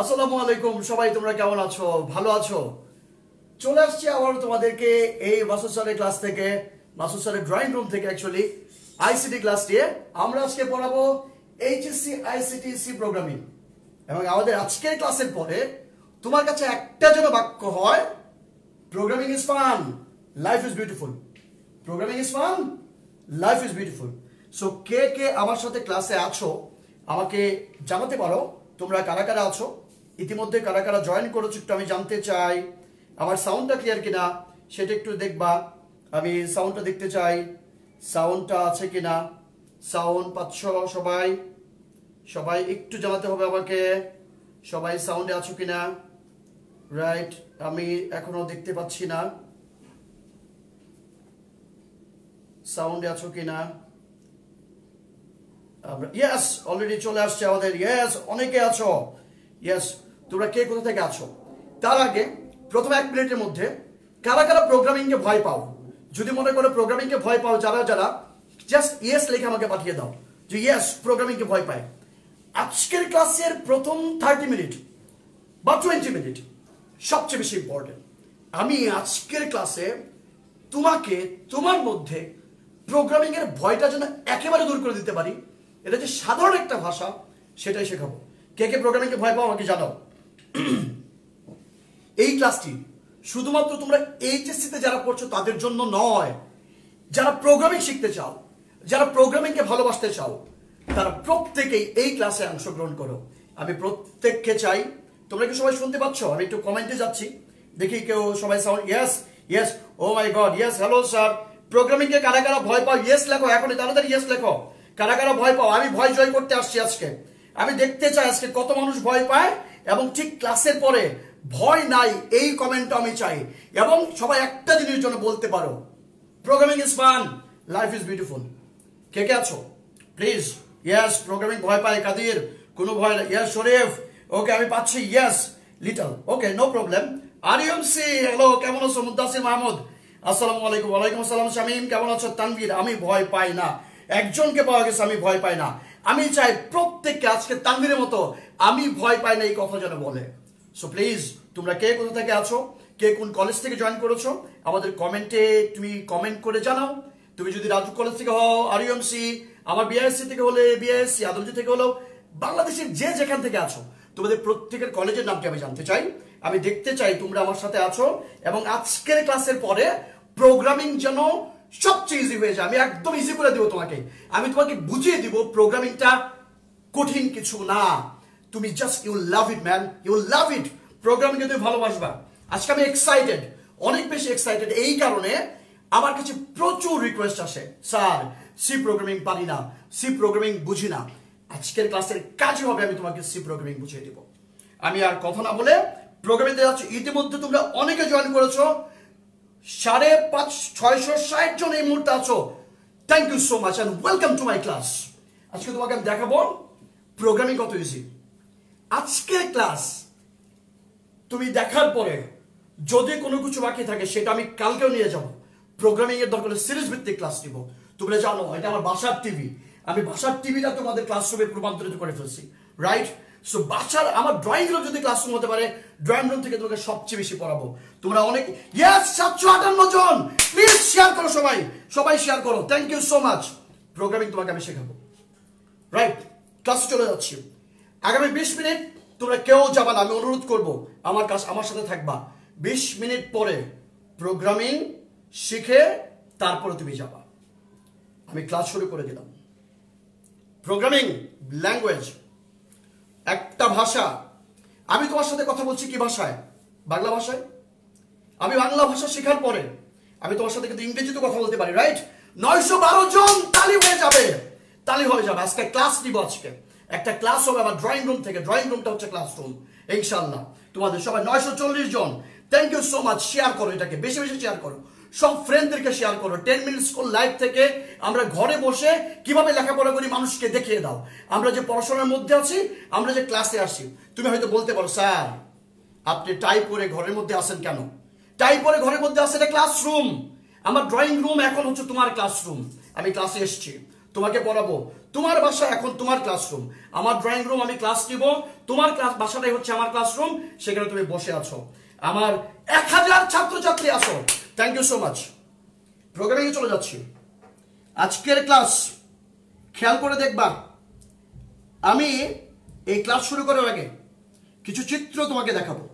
আসসালামু আলাইকুম, সবাই তোমরা কেমন আছো? ভালো আছো? চলে আসছি আবার তোমাদেরকে এই মাসুদ স্যারের ক্লাস থেকে, মাসুদ স্যারের ড্রয়িং রুম থেকে অ্যাকচুয়ালি আইসিটি ক্লাস দিয়ে আমরা আজকে পড়াবো এইচএসসি আইসিটি সি প্রোগ্রামিং এবং আমাদের আজকের ক্লাসের পরে তোমার কাছে একটা যেন বাক্য হয় programming is fun life is beautiful programming is fun life is beautiful so কে কে আমার সাথে ক্লাসে আছো, আমাকে জানাতে পারো, তোমরা কারা কারা আছো ইতিমধ্যে কারা কারা জয়েন করেছ একটু আমি জানতে চাই। আমার সাউন্ডটা ক্লিয়ার কিনা? সেটা একটু দেখবা। আমি সাউন্ডটা দেখতে চাই। সাউন্ডটা আছে কিনা? সাউন্ড পাচ্ছ সবাই? সবাই একটু জানাতে হবে আমাকে। সবাই সাউন্ডে আছো কিনা? রাইট আমি এখনও দেখতে পাচ্ছি না। সাউন্ডে আছো কিনা? ইয়েস অলরেডি চলে আসছে আমাদের। ইয়েস অনেকে আছো। ইয়েস তোমরা কে, কোথা থেকে আছো? তার আগে প্রথম এক মিনিটের মধ্যে কারা কারা প্রোগ্রামিংকে ভয় পাও? যদি মনে করো প্রোগ্রামিংকে ভয় পাও, যারা যারা জাস্ট ইয়েস লিখে আমাকে পাঠিয়ে দাও। যে ইয়েস প্রোগ্রামিংকে ভয় পায়। আজকের ক্লাসের প্রথম থার্টি মিনিট বা টোয়েন্টি মিনিট সবচেয়ে বেশি ইম্পর্টেন্ট আমি আজকের ক্লাসে তোমাকে, তোমার মধ্যে প্রোগ্রামিং এর ভয়টা যেন একেবারে দূর করে দিতে পারি, এটা যে সাধারণ একটা ভাষা, সেটাই শেখাবো। কে কে প্রোগ্রামিংকে ভয় পাও আমাকে জানাও। এই ক্লাসটি শুধুমাত্র তোমরা এইচএসসি তে যারা পড়ছো তাদের জন্য নয়। যারা প্রোগ্রামিং শিখতে চাও, যারা প্রোগ্রামিংকে ভালোবাসতে চাও, তারা প্রত্যেকেই এই ক্লাসে অংশগ্রহণ করো। আমি প্রত্যেককে চাই, তোমরা কি সবাই শুনতে পাচ্ছ? আমি একটু কমেন্টে যাচ্ছি। দেখি কেউ সবাই sound yes yes oh my god yes hello sir programming কে কারা কারা ভয় পাও? ইয়েস লেখো, এখনই, তাড়াতাড়ি ইয়েস লেখো। কারা কারা ভয় পাও? আমি ভয় জয় করতে আসছি আজকে। আমি দেখতে চাই আজকে কত মানুষ ভয় পায়। এবং ঠিক ক্লাসের পরে ভয় নাই, এই কমেন্টটা আমি চাই। এবং সবাই একটা জিনিস জন্য বলতে পারো। Programming is fun life is beautiful কে কে আছো? প্লিজ ইয়েস প্রোগ্রামিং ভয় পায়, কাদির। কোনো ভয় নাই। ইয়াস শরীফ। ওকে আমি পাচ্ছি। Yes little okay no problem Ariyam C hello কেমন আছো? মুদাসির মাহমুদ। আসসালামু আলাইকুম। ওয়ালাইকুম আসসালাম, শামিম। কেমন আছো? তানভীর। আমি ভয় পাই না। একজনকে পাওয়া গেছে, আমি ভয় পাই না। আমি চাই প্রত্যেককে আজকে তানভীরের মতো, আমি ভয় পাই না এই কথা যেন বলে। সো প্লিজ তোমরা কে কোথা থেকে আছো? কে কোন কলেজ থেকে জয়েন করেছ? আমাদের কমেন্টে তুমি কমেন্ট করে জানাও। তুমি যদি রাজু কলেজ থেকে হও আরিএমসি আমার বিআইএসসি থেকে হলে বিআইএসসি আদমজি থেকে হলেও, বাংলাদেশের যে যেখান থেকে আছো, তোমাদের প্রত্যেকের কলেজের নামটি আমি জানতে চাই। আমি দেখতে চাই তোমরা আমার সাথে আছো এবং আজকের ক্লাসের পরে প্রোগ্রামিং যেন সবচেয়ে ইজি হয়ে যায়। আমি একদম ইজি করে দিব তোমাকে। আমি তোমাকে বুঝিয়ে দিব প্রোগ্রামিংটা কঠিন কিছু না। তুমি just you love it man you love it programming তুমি ভালোবাসবা। আজকে আমি এক্সাইটেড অনেক বেশি এক্সাইটেড এই কারণে আমার কাছে প্রচুর রিকোয়েস্ট আসে। স্যার সি প্রোগ্রামিং পারি না সি প্রোগ্রামিং বুঝি না। আজকের ক্লাসের কাজই হবে, আমি তোমাকে সি প্রোগ্রামিং বুঝিয়ে দিব। আমি আর কথা না বলে প্রোগ্রামিং যাচ্ছি। ইতিমধ্যে তোমরা অনেকে জয়েন করেছ। সাড়ে পাঁচ, ছয়শো ষাট জন এই মুহূর্তে আছো। Thank you so much and welcome to my class আজকে তোমাকে আমি দেখাবো প্রোগ্রামিং কত ইজি আজকের ক্লাস তুমি দেখার পরে যদি কোনো কিছু বাকি থাকে, সেটা আমি কালকেও নিয়ে যাব। প্রোগ্রামিং এর দরকার সিরিজ ভিত্তিক ক্লাস নিব। তোমরা জানো, এটা আমার বাসার টিভি আমি বাসার টিভিটা তোমাদের ক্লাসরুমে রূপান্তরিত করে ফেলছি। রাইট সো বাসার আমার ড্রয়িং রুম যদি ক্লাসরুম হতে পারে ড্রয়িং রুম থেকে তোমাকে সবচেয়ে বেশি পড়াবো। তোমরা অনেক ইয়েস সাতশো আটান্ন জন! প্লিজ শেয়ার করো সবাই সবাই শেয়ার করো। Thank you so much programming তোমাকে আমি শেখাবো। রাইট ক্লাসে চলে যাচ্ছি। আগামী বিশ মিনিট তোমরা কেউ যাবা না, আমি অনুরোধ করব, আমার কাজ, আমার সাথে থাকবা। বিশ মিনিট পরে প্রোগ্রামিং শিখে তারপরে তুমি যাবা। আমি ক্লাস শুরু করে দিলাম। প্রোগ্রামিং ল্যাঙ্গুয়েজ একটা ভাষা। আমি তোমার সাথে কথা বলছি কি ভাষায়? বাংলা ভাষায়? আমি বাংলা ভাষা শেখার পরে আমি তোমার সাথে কিন্তু ইংরেজিতে কথা বলতে পারি রাইট নয়শো বারো জন তালি হয়ে যাবে। তালি হয়ে যাবে। আজকে ক্লাস নিব আজকে। একটা ক্লাস হবে আমার ড্রয়িং রুম থেকে। ড্রয়িং রুমটা হচ্ছে ক্লাসরুম ইনশাল্লাহ তোমাদের সবাই নয়শো চল্লিশ জন। Thank you so much share করো এটাকে। বেশি বেশি শেয়ার করো। সব ফ্রেন্ডদেরকে শেয়ার করো। টেন মিনিট স্কুল লাইভ থেকে আমরা ঘরে বসে কীভাবে লেখাপড়া করি মানুষকে দেখিয়ে দাও। আমরা যে পড়াশোনার মধ্যে আছি, আমরা যে ক্লাসে আসি তুমি হয়তো বলতে পারো, স্যার, আপনি টাই পরে ঘরের মধ্যে আসেন কেন? টাই পরে ঘরের মধ্যে আসে এটা ক্লাসরুম আমার ড্রয়িং রুম এখন হচ্ছে তোমার ক্লাসরুম আমি ক্লাসে এসেছি। তোমাকে পড়াবো। তোমার বাসা এখন তোমার ক্লাসরুম আমার ড্রয়িং রুম আমি ক্লাস নিব। তোমার ক্লাস বাসাটাই হচ্ছে আমার ক্লাসরুম সেখানে তুমি বসে আছো। আমার এক হাজার ছাত্রছাত্রী আছো। থ্যাংক ইউ সো মাচ প্রোগ্রামিংয়ে চলে যাচ্ছি। আজকের ক্লাস খেয়াল করে দেখবা, আমি এই ক্লাস শুরু করার আগে কিছু চিত্র তোমাকে দেখাবো।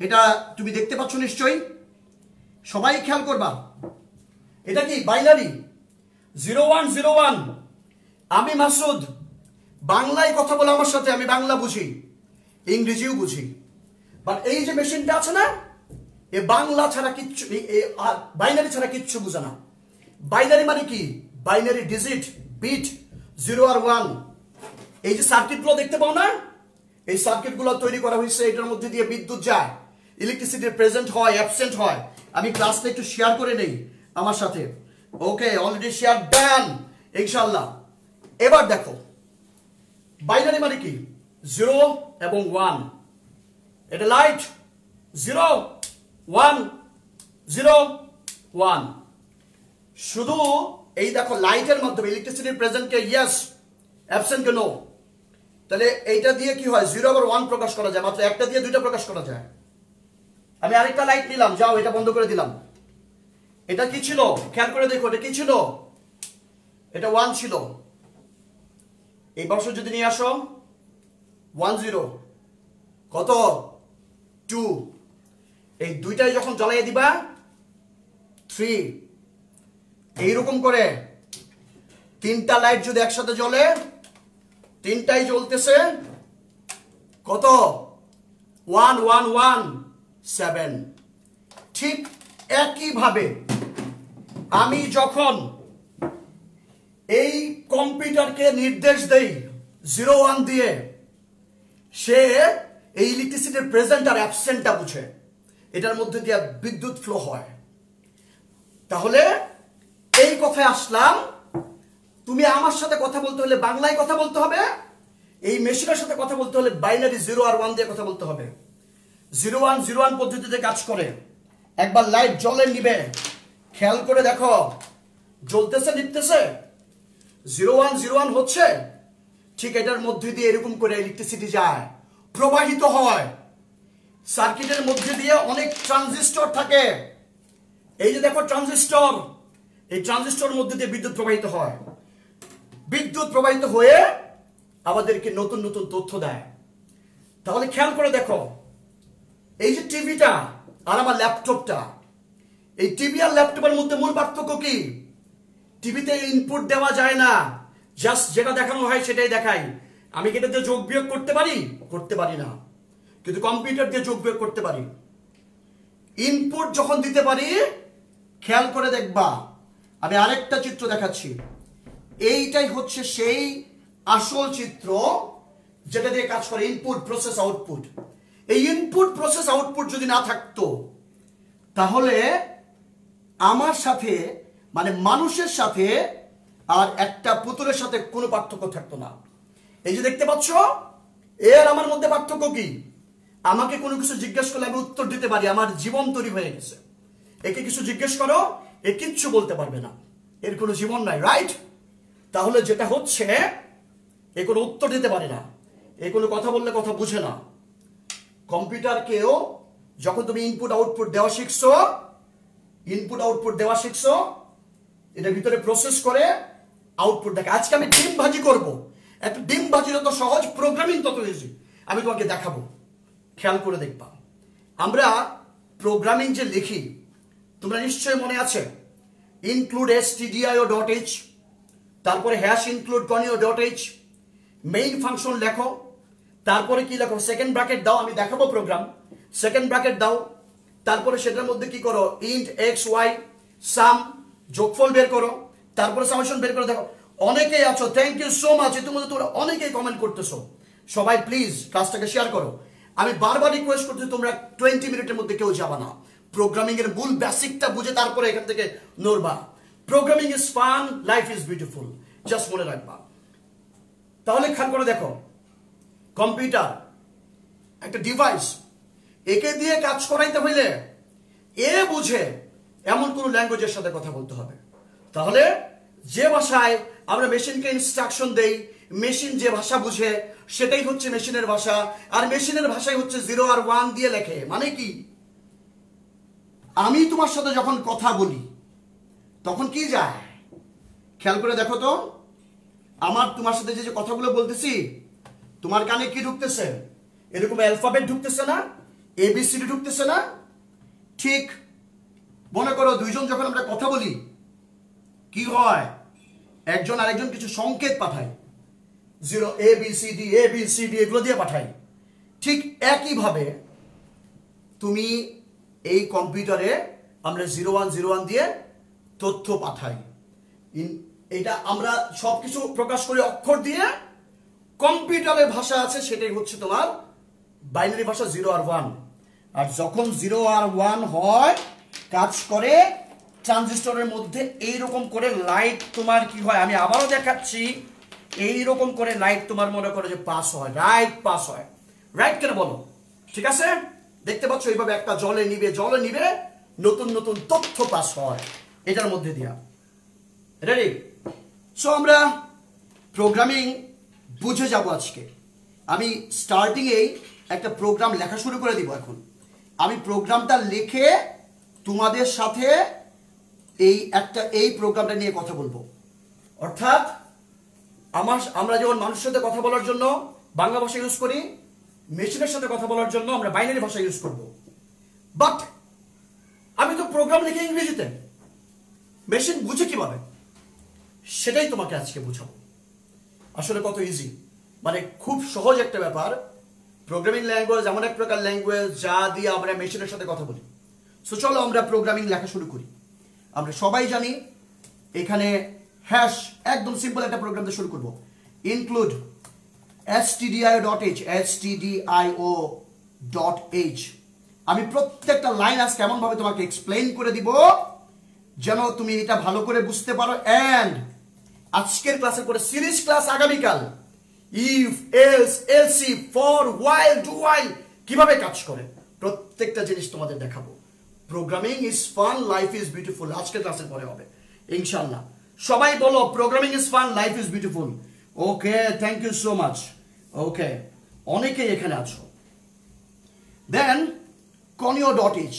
এটা তুমি দেখতে পাচ্ছ নিশ্চয়ই? সবাই খেয়াল করবা। এটা কি binary zero one zero one আমি মাসুদ, বাংলায় কথা বলে আমার সাথে আমি বাংলা বুঝি, ইংরেজিও বুঝি। বাট এই যে মেশিনটা আছে না এ বাংলা ছাড়া কিচ্ছু বাইনারি ছাড়া কিচ্ছু বুঝে না। বাইনারি মানে কি? বাইনারি ডিজিট, বিট, জিরো আর ওয়ান। এই যে সার্কিটগুলো দেখতে পাও না? এই সার্কিটগুলো তৈরি করা হয়েছে, এটার মধ্যে দিয়ে বিদ্যুৎ যায়। ইলেকট্রিসিটি প্রেজেন্ট হয় অ্যাবসেন্ট হয়। আমি ক্লাসটা একটু শেয়ার করে নেই আমার সাথে। ওকে অলরেডি শেয়ার ডান ইনশাল্লাহ এবার দেখো। বাইনারি মানে কি? জিরো এবং ওয়ান। এটা light zero one zero one শুধু এই দেখো লাইটের মাধ্যমে ইলেকট্রিসিটির প্রেজেন্টকে ইয়েস অ্যাবসেন্টকে নো তাহলে এইটা দিয়ে কি হয়? জিরো আবার ওয়ান প্রকাশ করা যায়। মাত্র একটা দিয়ে দুইটা প্রকাশ করা যায়। আমি আরেকটা লাইট নিলাম, যাও, এটা বন্ধ করে দিলাম। এটা কি ছিল? খেয়াল করে দেখো, এটা কি ছিল? এটা ওয়ান ছিল। এই বর্ষ যদি নিয়ে আসো ওয়ান জিরো কত? টু এই দুইটাই যখন জ্বালিয়ে দিবা থ্রি এইরকম করে তিনটা লাইট যদি একসাথে জ্বলে, তিনটাই জ্বলতেছে, কত? ওয়ান ওয়ান ওয়ান সেভেন ঠিক একইভাবে আমি যখন এই কম্পিউটারকে নির্দেশ দেই জিরো ওয়ান দিয়ে, সে এই ইলেকট্রিসিটির প্রেজেন্ট আর অ্যাবসেন্টটা বুঝে। এটার মধ্যে দিয়ে বিদ্যুৎ ফ্লো হয়। তাহলে এই কথায় আসলাম, তুমি আমার সাথে কথা বলতে হলে বাংলায় কথা বলতে হবে, এই মেশিনের সাথে কথা বলতে হলে বাইনারি জিরো আর ওয়ান দিয়ে কথা বলতে হবে। জিরো ওয়ান জিরো ওয়ান পদ্ধতিতে কাজ করে। একবার লাইট জলে নিবে। খেয়াল করে দেখো, জ্বলতেছে নিপতেছে জিরো ওয়ান জিরো ওয়ান হচ্ছে, ঠিক এটার মধ্যে দিয়ে এরকম করে ইলেকট্রিসিটি যায়, প্রবাহিত হয়। সার্কিটের মধ্যে দিয়ে অনেক ট্রানজিস্টর থাকে। এই যে দেখো ট্রানজিস্টর, এই ট্রানজিস্টর মধ্যে দিয়ে বিদ্যুৎ প্রবাহিত হয়। বিদ্যুৎ প্রবাহিত হয়ে আমাদেরকে নতুন নতুন তথ্য দেয়। তাহলে খেয়াল করে দেখো, এই যে টিভিটা আর আমার ল্যাপটপটা, এই টিভি আর ল্যাপটপের মধ্যে মূল পার্থক্য কি? টিভিতে ইনপুট দেওয়া যায় না। জাস্ট যেটা দেখানো হয় সেটাই দেখাই। আমি কি এটাতে যোগ বিয়োগ করতে পারি? করতে পারি না। কিন্তু কম্পিউটার দিয়ে যোগ বিয়োগ করতে পারি। ইনপুট যখন দিতে পারি, খেয়াল করে দেখবা, আমি আরেকটা চিত্র দেখাচ্ছি। এইটাই হচ্ছে সেই আসল চিত্র যেটা দিয়ে কাজ করে ইনপুট প্রসেস আউটপুট এই ইনপুট প্রসেস আউটপুট যদি না থাকতো, তাহলে আমার সাথে মানে মানুষের সাথে আর একটা পুতুলের সাথে কোনো পার্থক্য থাকতো না। এই যে দেখতে পাচ্ছ, এর আমার মধ্যে পার্থক্য কি? আমাকে কোনো কিছু জিজ্ঞেস করলে আমি উত্তর দিতে পারি, আমার জীবন তৈরি হয়ে গেছে। একে কিছু জিজ্ঞেস করো, এ কিচ্ছু বলতে পারবে না। এর কোনো জীবন নাই রাইট তাহলে যেটা হচ্ছে, এ কোনো উত্তর দিতে পারে না। এ কোনো কথা বললে কথা বুঝে না। কম্পিউটারকেও যখন তুমি ইনপুট আউটপুট দেওয়া শিখছো ইনপুট আউটপুট দেওয়া শিখছো, এটার ভিতরে প্রসেস করে আউটপুট দেখে। আজকে আমি ডিম ভাজি করব। একটা ডিম ভাজি যত সহজ প্রোগ্রামিং তত ইজি আমি তোমাকে দেখাবো। খেয়াল করে দেখবা। আমরা প্রোগ্রামিং যে লিখি, তোমরা নিশ্চয়ই মনে আছে include stdio dot H তারপরে hash include conio dot h main function লেখো, তারপরে কি লেখো? সেকেন্ড ব্র্যাকেট দাও, আমি দেখাবো প্রোগ্রাম সেকেন্ড ব্র্যাকেট দাও, তারপরে সেটার মধ্যে কি করো? ইন্ট এক্স ওয়াই সাম যোগফল বের করো, তারপরে সামেশন বের করে দেখো। অনেকেই আছো থ্যাংক ইউ সো মাচ ইতিমধ্যে তোমরা অনেকেই কমেন্ট করতেছো। সবাই প্লিজ ক্লাসটাকে শেয়ার করো। আমি বারবার রিকোয়েস্ট করছি তোমরা টোয়েন্টি মিনিটের মধ্যে কেউ যাবা না। প্রোগ্রামিং এর মূল বেসিকটা বুঝে তারপরে এখান থেকে নড়বা। Programming is fun life is beautiful just মনে রাখবা। তাহলে খেয়াল করে দেখো কম্পিউটার একটা ডিভাইস একে দিয়ে কাজ করাইতে হইলে এ বুঝে এমন কোন ল্যাঙ্গুয়েজের সাথে কথা বলতে হবে। তাহলে যে ভাষায় আমরা মেশিনকে ইনস্ট্রাকশন দেই মেশিন যে ভাষা বুঝে, সেটাই হচ্ছে মেশিনের ভাষা। আর মেশিনের ভাষাই হচ্ছে জিরো আর ওয়ান দিয়ে লেখে। মানে কি? আমি তোমার সাথে যখন কথা বলি, তখন কি যায়? খেয়াল করে দেখো তো, আমার তোমার সাথে যে যে কথাগুলো বলতেছি, তোমার কানে কি ঢুকতেছে? এরকম অ্যালফাবেট ঢুকতেছে না? এবিসিডি ঢুকতেছে না? ঠিক, মনে করো দুইজন যখন আমরা কথা বলি, কি হয়? একজন আরেকজন কিছু সংকেত পাঠায়। Zero A B C D A B C D এগুলো দিয়ে পাঠাই। ঠিক একইভাবে তুমি এই কম্পিউটারে আমরা জিরো ওয়ান জিরো ওয়ান দিয়ে তথ্য পাঠাই। এটা আমরা সব কিছু প্রকাশ করি অক্ষর দিয়ে কম্পিউটারের ভাষা আছে, সেটাই হচ্ছে তোমার বাইনারি ভাষা জিরো আর ওয়ান। আর যখন জিরো আর ওয়ান হয়, কাজ করে, ট্রানজিস্টরের মধ্যে এইরকম করে লাইট তোমার কি হয়, আমি আবারও দেখাচ্ছি এইরকম করে লাইট তোমার মনে করো যে পাস হয় রাইট পাস হয়। রাইট কেন বলো? ঠিক আছে? দেখতে পাচ্ছ, এইভাবে একটা জলে নিবে জলে নিবে, নতুন নতুন তথ্য পাস হয়। এটার মধ্যে দিয়া। রেডি সো আমরা প্রোগ্রামিং বুঝে যাব আজকে। আমি স্টার্টিংয়েই একটা প্রোগ্রাম লেখা শুরু করে দিব এখন। আমি প্রোগ্রামটা লিখে তোমাদের সাথে এই একটা, এই প্রোগ্রামটা নিয়ে কথা বলব। অর্থাৎ আমার আমরা যেমন মানুষের সাথে কথা বলার জন্য বাংলা ভাষা ইউজ করি, মেশিনের সাথে কথা বলার জন্য আমরা বাইনারি ভাষা ইউজ করব। বাট আমি তো প্রোগ্রাম লিখে ইংরেজিতে। মেশিন বুঝে কীভাবে? সেটাই তোমাকে আজকে বুঝাবো। আসলে কত ইজি মানে খুব সহজ একটা ব্যাপার। প্রোগ্রামিং ল্যাঙ্গুয়েজ এমন এক প্রকার ল্যাঙ্গুয়েজ যা দিয়ে আমরা মেশিনের সাথে কথা বলি। সো চলো আমরা প্রোগ্রামিং লেখা শুরু করি। আমরা সবাই জানি, এখানে হ্যাশ একদম সিম্পল একটা প্রোগ্রাম দিয়ে শুরু করব। Include stdio dot h stdio dot h আমি প্রত্যেকটা লাইন আজকে এমন ভাবে তোমাকে এক্সপ্লেইন করে দিব, যেন তুমি এটা ভালো করে বুঝতে পারো। অ্যান্ড আজকের ক্লাসের পরে সিরিজ ক্লাস আগামীকাল। If else else if for while do while কীভাবে কাজ করে? প্রত্যেকটা জিনিস তোমাদের দেখাবো। Programming is fun life is beautiful আজকের ক্লাসের পরে হবে। ইনশাল্লাহ সবাই বলো programming is fun life is beautiful okay thank you so much okay অনেকেই এখানে আছো। Then conio dot h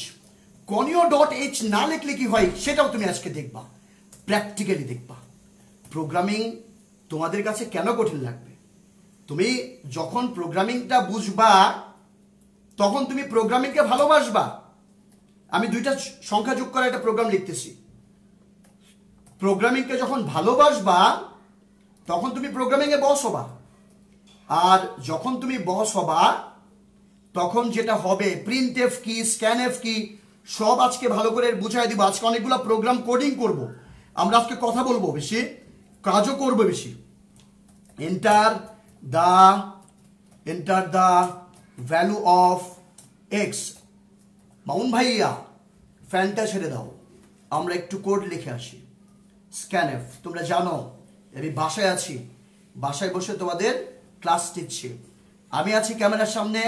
conio dot h না লিখলে কি হয়, সেটাও তুমি আজকে দেখবা। প্র্যাকটিক্যালি দেখবা। প্রোগ্রামিং তোমাদের কাছে কেন কঠিন লাগবে? তুমি যখন প্রোগ্রামিংটা বুঝবা, তখন তুমি প্রোগ্রামিংকে ভালোবাসবা। আমি দুইটা সংখ্যা যোগ করা একটা প্রোগ্রাম লিখতেছি। প্রোগ্রামিংকে যখন ভালোবাসবা, তখন তুমি প্রোগ্রামিংয়ে বস হবা। আর যখন তুমি বস হবা, তখন যেটা হবে প্রিন্ট এফ কি স্ক্যান এফ কি, সব আজকে ভালো করে বুঝাই দিব। আজকে অনেকগুলো প্রোগ্রাম কোডিং করব। আমরা আজকে কথা বলব বেশি, কাজও করব বেশি। Enter the enter the value of x মাউন ভাইয়া ফ্যানটা ছেড়ে দাও। আমরা একটু কোড লিখে আসি। স্ক্যানএফ তোমরা জানো, আমি বাসায় আছি। বাসায় বসে তোমাদের ক্লাস দিচ্ছি। আমি আছি ক্যামেরার সামনে,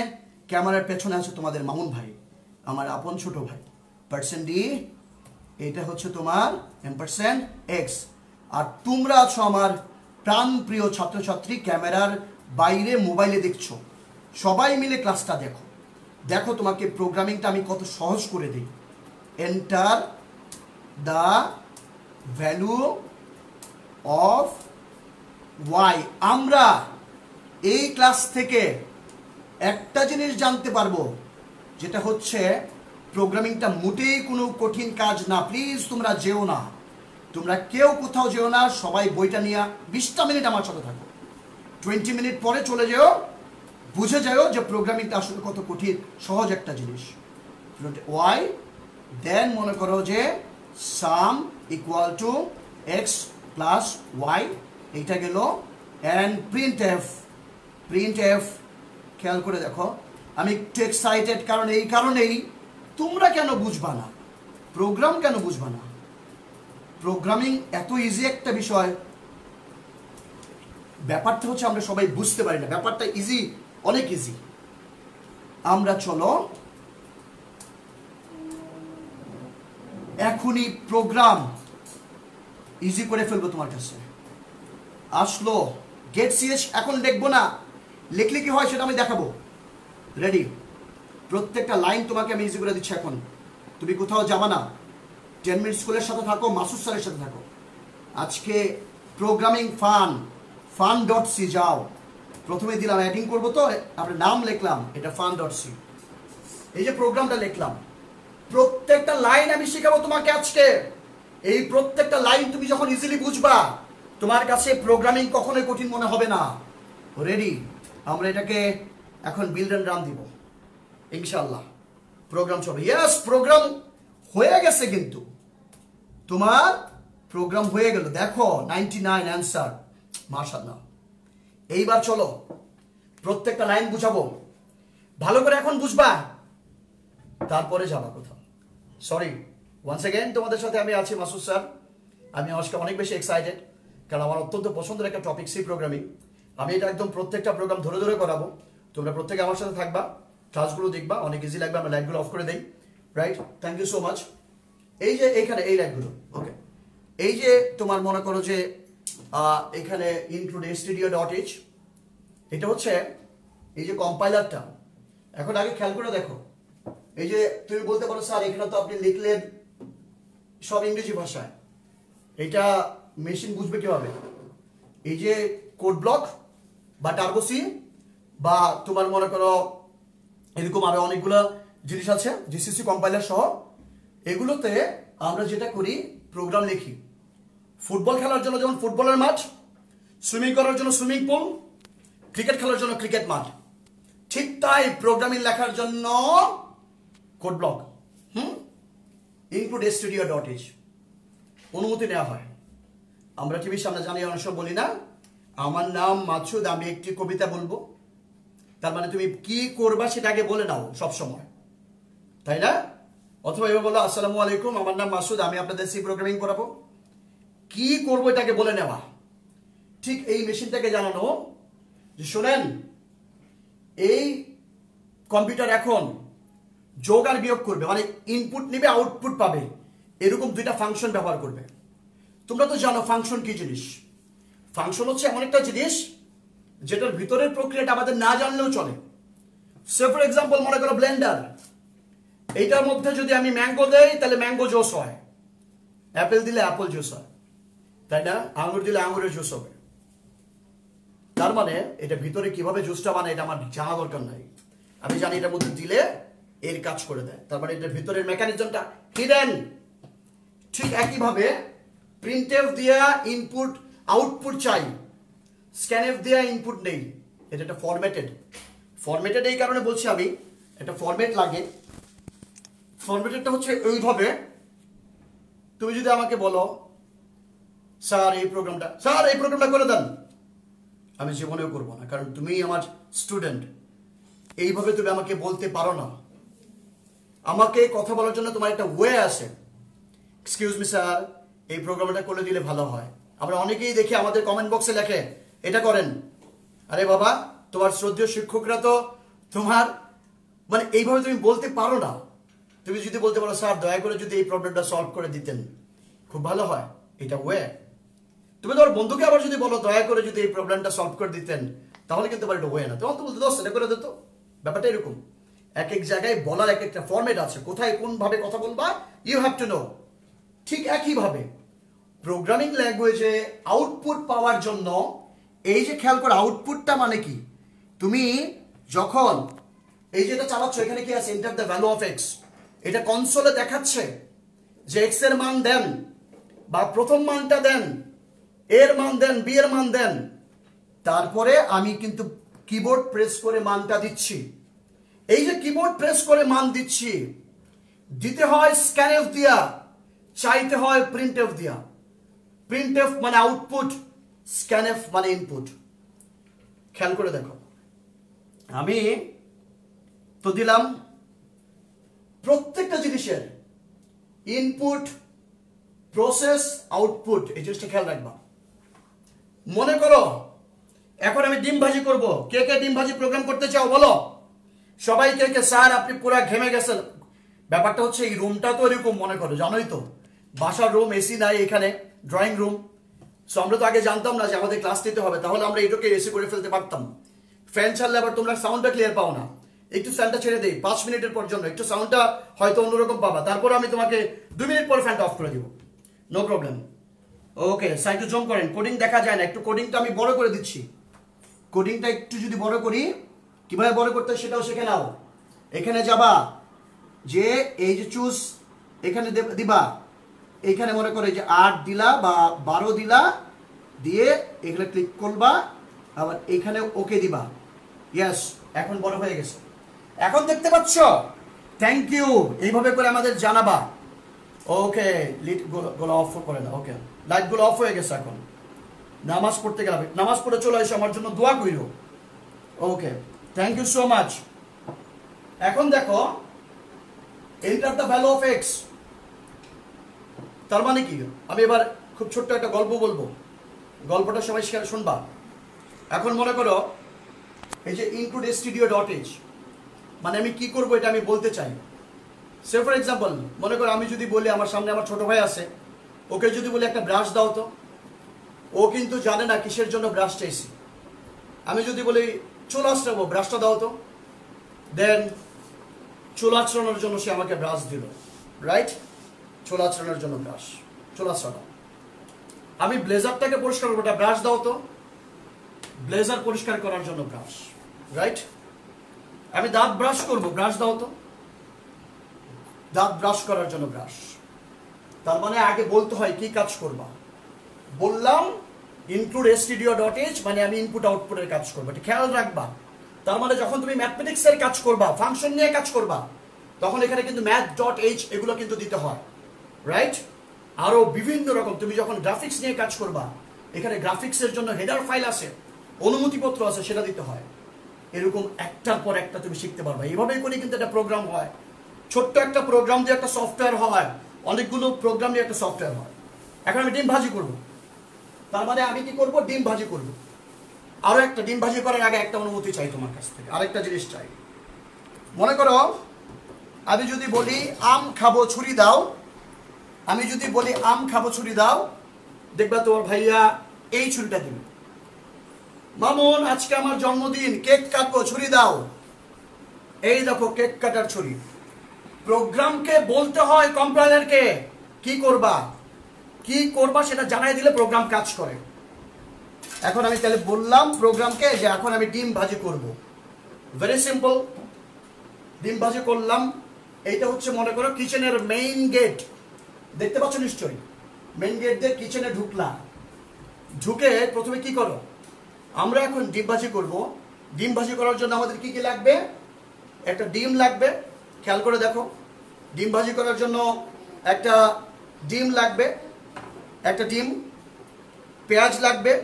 ক্যামেরার পেছনে আছে তোমাদের মামুন ভাই, আমার আপন ছোট ভাই। পার্সেন্ট ডি এটা হচ্ছে তোমার এম পার্সেন্ট এক্স আর তোমরা আছো আমার প্রাণ প্রিয় ছাত্রছাত্রী ক্যামেরার বাইরে মোবাইলে দেখছ। সবাই মিলে ক্লাসটা দেখো। দেখো তোমাকে প্রোগ্রামিংটা আমি কত সহজ করে দিই। Enter the value of y আমরা এই ক্লাস থেকে একটা জিনিস জানতে পারব, যেটা হচ্ছে প্রোগ্রামিংটা মোটেই কোনো কঠিন কাজ না। প্লিজ তোমরা যেও না। তোমরা কেউ কোথাও যেও না, সবাই বইটা নিয়ে বিশটা মিনিট আমার সাথে থাকো। টোয়েন্টি মিনিট পরে চলে যেও, বুঝে যাও যে প্রোগ্রামিংটা আসলে কত কঠিন, সহজ একটা জিনিস। ওয়াই দেন মনে করো যে sum equal to x plus y এইটা গেল and print f print f খেয়াল করে দেখো। আমি একটু এক্সাইটেড কারণ এই কারণেই তোমরা কেন বুঝবা না? প্রোগ্রাম কেন বুঝবা না? প্রোগ্রামিং এত ইজি একটা বিষয়। ব্যাপারটা হচ্ছে আমরা সবাই বুঝতে পারি না। ব্যাপারটা ইজি অনেক ইজি আমরা চলো এখনই প্রোগ্রাম ইজি করে ফেলব তোমার কাছে। আসলো গেট সিএস এখন লিখব না, লিখলে কি হয় সেটা আমি দেখাবো। রেডি প্রত্যেকটা লাইন তোমাকে আমি ইজি করে দিচ্ছি এখন। তুমি কোথাও যাবা না। টেন মিনিট স্কুলের সাথে থাকো, মাসুদ স্যারের সাথে থাকো। আজকে programming fun fun dot C যাও। প্রথমে দিলাম অ্যাডিং করব তো, তারপরে নাম লিখলাম, এটা ফান ডট সি এই যে প্রোগ্রামটা লিখলাম। প্রত্যেকটা লাইন আমি শেখাবো তোমাকে আজকে। এই প্রত্যেকটা লাইন তুমি যখন ইজিলি বুঝবা, তোমার কাছে প্রোগ্রামিং কখনোই কঠিন মনে হবে না। রেডি আমরা এটাকে এখন বিল্ড অ্যান্ড রান দিব। ইনশাল্লাহ প্রোগ্রাম চলবে। ইয়েস প্রোগ্রাম হয়ে গেছে কিন্তু। তোমার প্রোগ্রাম হয়ে গেল। দেখো নাইনটি নাইন অ্যান্সার মার্শাল্লাহ এইবার চলো, প্রত্যেকটা লাইন বুঝাবো। ভালো করে এখন বুঝবা, তারপরে যাবা কোথাও। সরি ওয়ান্স অ্যাগেন তোমাদের সাথে আমি আছি মাসুদ স্যার। আমি আজকে অনেক বেশি এক্সাইটেড কারণ আমার অত্যন্ত পছন্দের একটা টপিক সি প্রোগ্রামিং আমি এটা একদম প্রত্যেকটা প্রোগ্রাম ধরে ধরে করাবো। তোমরা প্রত্যেকে আমার সাথে থাকবা ক্লাসগুলো দেখবা, অনেক ইজি লাগবে, আমরা লাইটগুলো অফ করে দেই। Right thank you so much এই যে এখানে, এই লাইটগুলো ওকে এই যে তোমার মনে করো যে এখানে ইনক্লুড স্টুডিও ডট এইচ এটা হচ্ছে এই যে কম্পাইলারটা এখন আগে খেয়াল করে দেখো এই যে তুমি বলতে পারো, স্যার, এখানে তো আপনি লিখলেন সব ইংরেজি ভাষায়। এটা মেশিন বুঝবে কীভাবে? এই যে কোড ব্লক বা টার্বোসি বা তোমার মনে করো এরকম আরও অনেকগুলো জিনিস আছে জিসিসি কম্পাইলার সহ। এগুলোতে আমরা যেটা করি প্রোগ্রাম লিখি। ফুটবল খেলার জন্য যেমন ফুটবলের মাঠ সুইমিং করার জন্য সুইমিং পুল ক্রিকেট খেলার জন্য ক্রিকেট মাঠ। ঠিক তাই প্রোগ্রামিং লেখার জন্য code block hmm? Include studio dot h অনুমতি নেওয়া হয়। আমরা টিভির সামনে জানি অনেক সময় বলি না? আমার নাম মাছুদ আমি একটি কবিতা বলব। তার মানে তুমি কি করবা সেটা আগে বলে নাও সব সময় তাই না? অথবা এবার বলো আসসালামু আলাইকুম আমার নাম মাসুদ আমি আপনাদের সি প্রোগ্রামিং করাবো কি করব এটাকে বলে নেওয়া? ঠিক এই মেশিনটাকে জানানো যে শোনেন এই কম্পিউটার এখন যোগ আর বিয়োগ করবে মানে ইনপুট নেবে আউটপুট পাবে। এরকম দুইটা ফাংশন ব্যবহার করবে। তোমরা তো জানো ফাংশন কি জিনিস? ফাংশন হচ্ছে এমন একটা জিনিস যেটার ভিতরের প্রক্রিয়াটা আমাদের না জানলেও চলে। সে ফর এক্সাম্পল মনে করো ব্লেন্ডার এইটার মধ্যে যদি আমি ম্যাঙ্গো দেই, তাহলে ম্যাঙ্গো জুস হয়। অ্যাপেল দিলে অ্যাপল জুস হয়। তাই না? আঙুর দিলে আঙুরের জুস হবে। তার মানে এটা ভিতরে কীভাবে জুসটা বানায়, এটা আমার জানা দরকার নাই। আমি জানি এটার মধ্যে দিলে এর কাজ করে দেয়। তার মানে এটা ভিতরের মেকানিজমটা হিডেন ঠিক একইভাবে প্রিন্টেফ দিয়া ইনপুট আউটপুট চাই। স্ক্যানএফ দেওয়া ইনপুট নেই। এটা একটা ফরম্যাটেড ফরম্যাটেড এই কারণে বলছি আমি, একটা ফরম্যাট লাগে। ফরম্যাটেডটা হচ্ছে এইভাবে। তুমি যদি আমাকে বলো, স্যার, এই প্রোগ্রামটা স্যার, এই প্রোগ্রামটা করে দেন। আমি জীবনেও করব না, কারণ তুমি আমার স্টুডেন্ট এইভাবে তুমি আমাকে বলতে পারো না। আমাকে কথা বলার জন্য তোমার একটা ওয়ে আছে। এক্সকিউজ মি স্যার এই প্রোগ্রামটা করে দিলে ভালো হয়। আমরা অনেকেই দেখি আমাদের কমেন্ট বক্সে লেখে, এটা করেন। আরে বাবা, তোমার শ্রদ্ধেয় শিক্ষকরা তো তোমার মানে এইভাবে তুমি বলতে পারো না। তুমি যদি বলতে পারো, স্যার, দয়া করে যদি এই প্রবলেমটা সলভ করে দিতেন, খুব ভালো হয়। এটা ওয়ে তুমি তোমার বন্ধুকে আবার যদি বলো, দয়া করে যদি এই প্রবলেমটা সলভ করে দিতেন, তাহলে কিন্তু আবার এটা ওয়ে না। তোমার তো বলতে দোস্ত এটা করে দিত ব্যাপারটা এরকম। এক এক জায়গায় বলার এক একটা ফর্মেট আছে। কোথায় কোন ভাবে কথা বলবা ইউ হ্যাভ টু নো ঠিক একইভাবে প্রোগ্রামিং ল্যাঙ্গুয়েজে আউটপুট পাওয়ার জন্য, এই যে খেয়াল করে আউটপুটটা মানে কি? তুমি যখন, এই যেটা চালাচ্ছ, এখানে কি আছে? Enter the value of x এটা কনসোলে দেখাচ্ছে যে এক্সের মান দেন, বা প্রথম মানটা দেন, এর মান দেন বি এর মান দেন। তারপরে আমি কিন্তু কিবোর্ড প্রেস করে মানটা দিচ্ছি। এই যে কিবোর্ড প্রেস করে মান দিচ্ছি, দিতে হয় স্ক্যানএফ দিয়া চাইতে হয় প্রিন্ট এফ দিয়া প্রিন্ট এফ মানে আউটপুট স্ক্যানএফ মানে ইনপুট খেয়াল করে দেখো। আমি তো দিলাম প্রত্যেকটা জিনিসের ইনপুট প্রসেস আউটপুট এই জিনিসটা খেয়াল রাখবা। মনে করো, এখন আমি ডিম ভাজি করব। কে কে ডিম ভাজি প্রোগ্রাম করতে চাও বলো? সবাই কে স্যার, আপনি পুরা ঘেমে গেছেন। ব্যাপারটা হচ্ছে, এই রুমটা তো এরকম মনে করো, জানোই তো। বাসার রুম, এসি নাই এখানে, ড্রয়িং রুম। সো আমরা তো আগে জানতাম না যে আমাদের ক্লাস নিতে হবে, তাহলে আমরা এটাকে এসি করে ফেলতে পারতাম। ফ্যান ছাড়লে আবার তোমরা সাউন্ডটা ক্লিয়ার পাও না। একটু ফ্যানটা ছেড়ে দেই, পাঁচ মিনিটের পর জন্য, একটু সাউন্ডটা হয়তো অন্যরকম পাবা। তারপর আমি তোমাকে দুই মিনিট পর ফ্যানটা অফ করে দিব। নো প্রবলেম ওকে স্যার একটু জম করেন। কোডিং দেখা যায় না, একটু কোডিংটা আমি বড় করে দিচ্ছি। কোডিংটা একটু যদি বড় করি কীভাবে বড় করতে হয় সেটাও শিখে নাও। এখানে যাবা। যে, এই যে চুজ এখানে দেব- এখানে মনে করে যে আট দিলা বা বারো দিলা দিয়ে এখানে ক্লিক করবা, আবার এখানে ওকে দিবা। ইয়াস এখন বড় হয়ে গেছে। এখন দেখতে পাচ্ছ? থ্যাংক ইউ এইভাবে করে আমাদের জানাবা। ওকে লিটগুলো অফ করে না ওকে লাইটগুলো অফ হয়ে গেছে এখন। নামাজ পড়তে গেলাম। নামাজ পড়ে চলে এসে, আমার জন্য দোয়া কইরো। Okay thank you so much এখন দেখো enter the value of x তার মানে কি? আমি এবার খুব ছোট্ট একটা গল্প বলব। গল্পটা সবাই শুনবা। এখন মনে করো, এই যে ইনক্লুড স্টুডিও ডট এইচ মানে আমি কি করব এটা আমি বলতে চাই। সে ফর এক্সাম্পল মনে করো আমি যদি বলি আমার সামনে আমার ছোট ভাই আছে, ওকে যদি বলি একটা ব্রাশ দাও তো, ও কিন্তু জানে না কিসের জন্য ব্রাশ চাইছি। আমি যদি বলি চুল আঁচড়াবো ব্রাশটা দাও তো। দেন চুল আঁচড়ানোর জন্য সে আমাকে ব্রাশ দিল। রাইট চুল আঁচড়ানোর জন্য ব্রাশ চুল আঁচড়ানো আমি ব্লেজারটাকে পরিষ্কার করব ব্রাশ দাও তো। ব্লেজার পরিষ্কার করার জন্য ব্রাশ রাইট আমি দাঁত ব্রাশ করব ব্রাশ দাও তো। দাঁত ব্রাশ করার জন্য ব্রাশ তার মানে আগে বলতে হয় কি কাজ করবা। বললাম ইনক্লুড এসটিডিও ডট এইচ মানে আমি ইনপুট আউটপুটের কাজ করব। এটা খেয়াল রাখবা। তার মানে যখন তুমি ম্যাথমেটিক্সের কাজ করবা ফাংশন নিয়ে কাজ করবা, তখন এখানে কিন্তু ম্যাথ ডট এইচ এগুলো কিন্তু দিতে হয় রাইট আরও বিভিন্ন রকম, তুমি যখন গ্রাফিক্স নিয়ে কাজ করবা, এখানে গ্রাফিক্সের জন্য হেডার ফাইল আছে, অনুমতিপত্র আছে, সেটা দিতে হয়। এরকম একটার পর একটা তুমি শিখতে পারবে। এইভাবেই করে কিন্তু একটা প্রোগ্রাম হয়। ছোট্ট একটা প্রোগ্রাম দিয়ে একটা সফটওয়্যার হয়। অনেকগুলো প্রোগ্রাম দিয়ে একটা সফটওয়্যার হয়। এখন আমি ডিম ভাজি করব। তার মানে আমি কি করব? ডিম ভাজি করব। আরও একটা, ডিম ভাজি করার আগে একটা অনুমতি চাই তোমার কাছ থেকে। আরেকটা জিনিস চাই। মনে করো, আমি যদি বলি, আম খাব, ছুরি দাও। আমি যদি বলি, আম খাব, ছুরি দাও, দেখবা তোমার ভাইয়া এই ছুরিটা দিবে মামুন, আজকে আমার জন্মদিন, কেক কাটবো, ছুরি দাও। এই দেখো, কেক কাটার ছুরি। প্রোগ্রামকে বলতে হয় কম্পাইলারকে, কি করবা? কি করবা সেটা জানাই দিলে প্রোগ্রাম কাজ করে। এখন আমি তাহলে বললাম প্রোগ্রামকে যে এখন আমি ডিম ভাজি করব। ভেরি সিম্পল ডিম ভাজি করলাম। এইটা হচ্ছে মনে করো কিচেনের মেইন গেট দেখতে পাচ্ছ নিশ্চয়ই? মেইন গেট দিয়ে কিচেনে ঢুকলাম ঢুকে প্রথমে কি করো? আমরা এখন ডিম ভাজি করব। ডিম ভাজি করার জন্য আমাদের কি কি লাগবে? একটা ডিম লাগবে। খেয়াল করে দেখো। ডিম ভাজি করার জন্য একটা ডিম লাগবে। একটা ডিম, পেঁয়াজ লাগবে,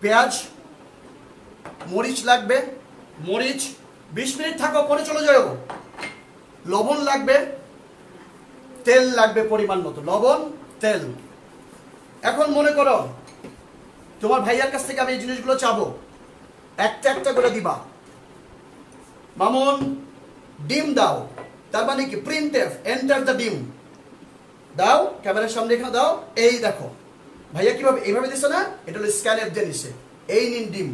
পেঁয়াজ, মরিচ লাগবে, মরিচ, বিশ মিনিট থাকো, পরে চলে যাও। লবণ লাগবে, তেল লাগবে পরিমাণ মতো। লবণ, তেল। এখন মনে করো, তোমার ভাইয়ার কাছ থেকে আমি এই জিনিসগুলো চাবো। একটা একটা করে দিবা। মামুন, ডিম দাও। তার মানে কি? প্রিন্ট এফ এন্টার দ্য ডিম। দাও, ক্যামেরার সামনে এখানে দাও, এই দেখো। ভাইয়া কীভাবে, এইভাবে দিছে না? এটা হলো স্ক্যান এফ দিয়ে নিছে এই নিন ডিম।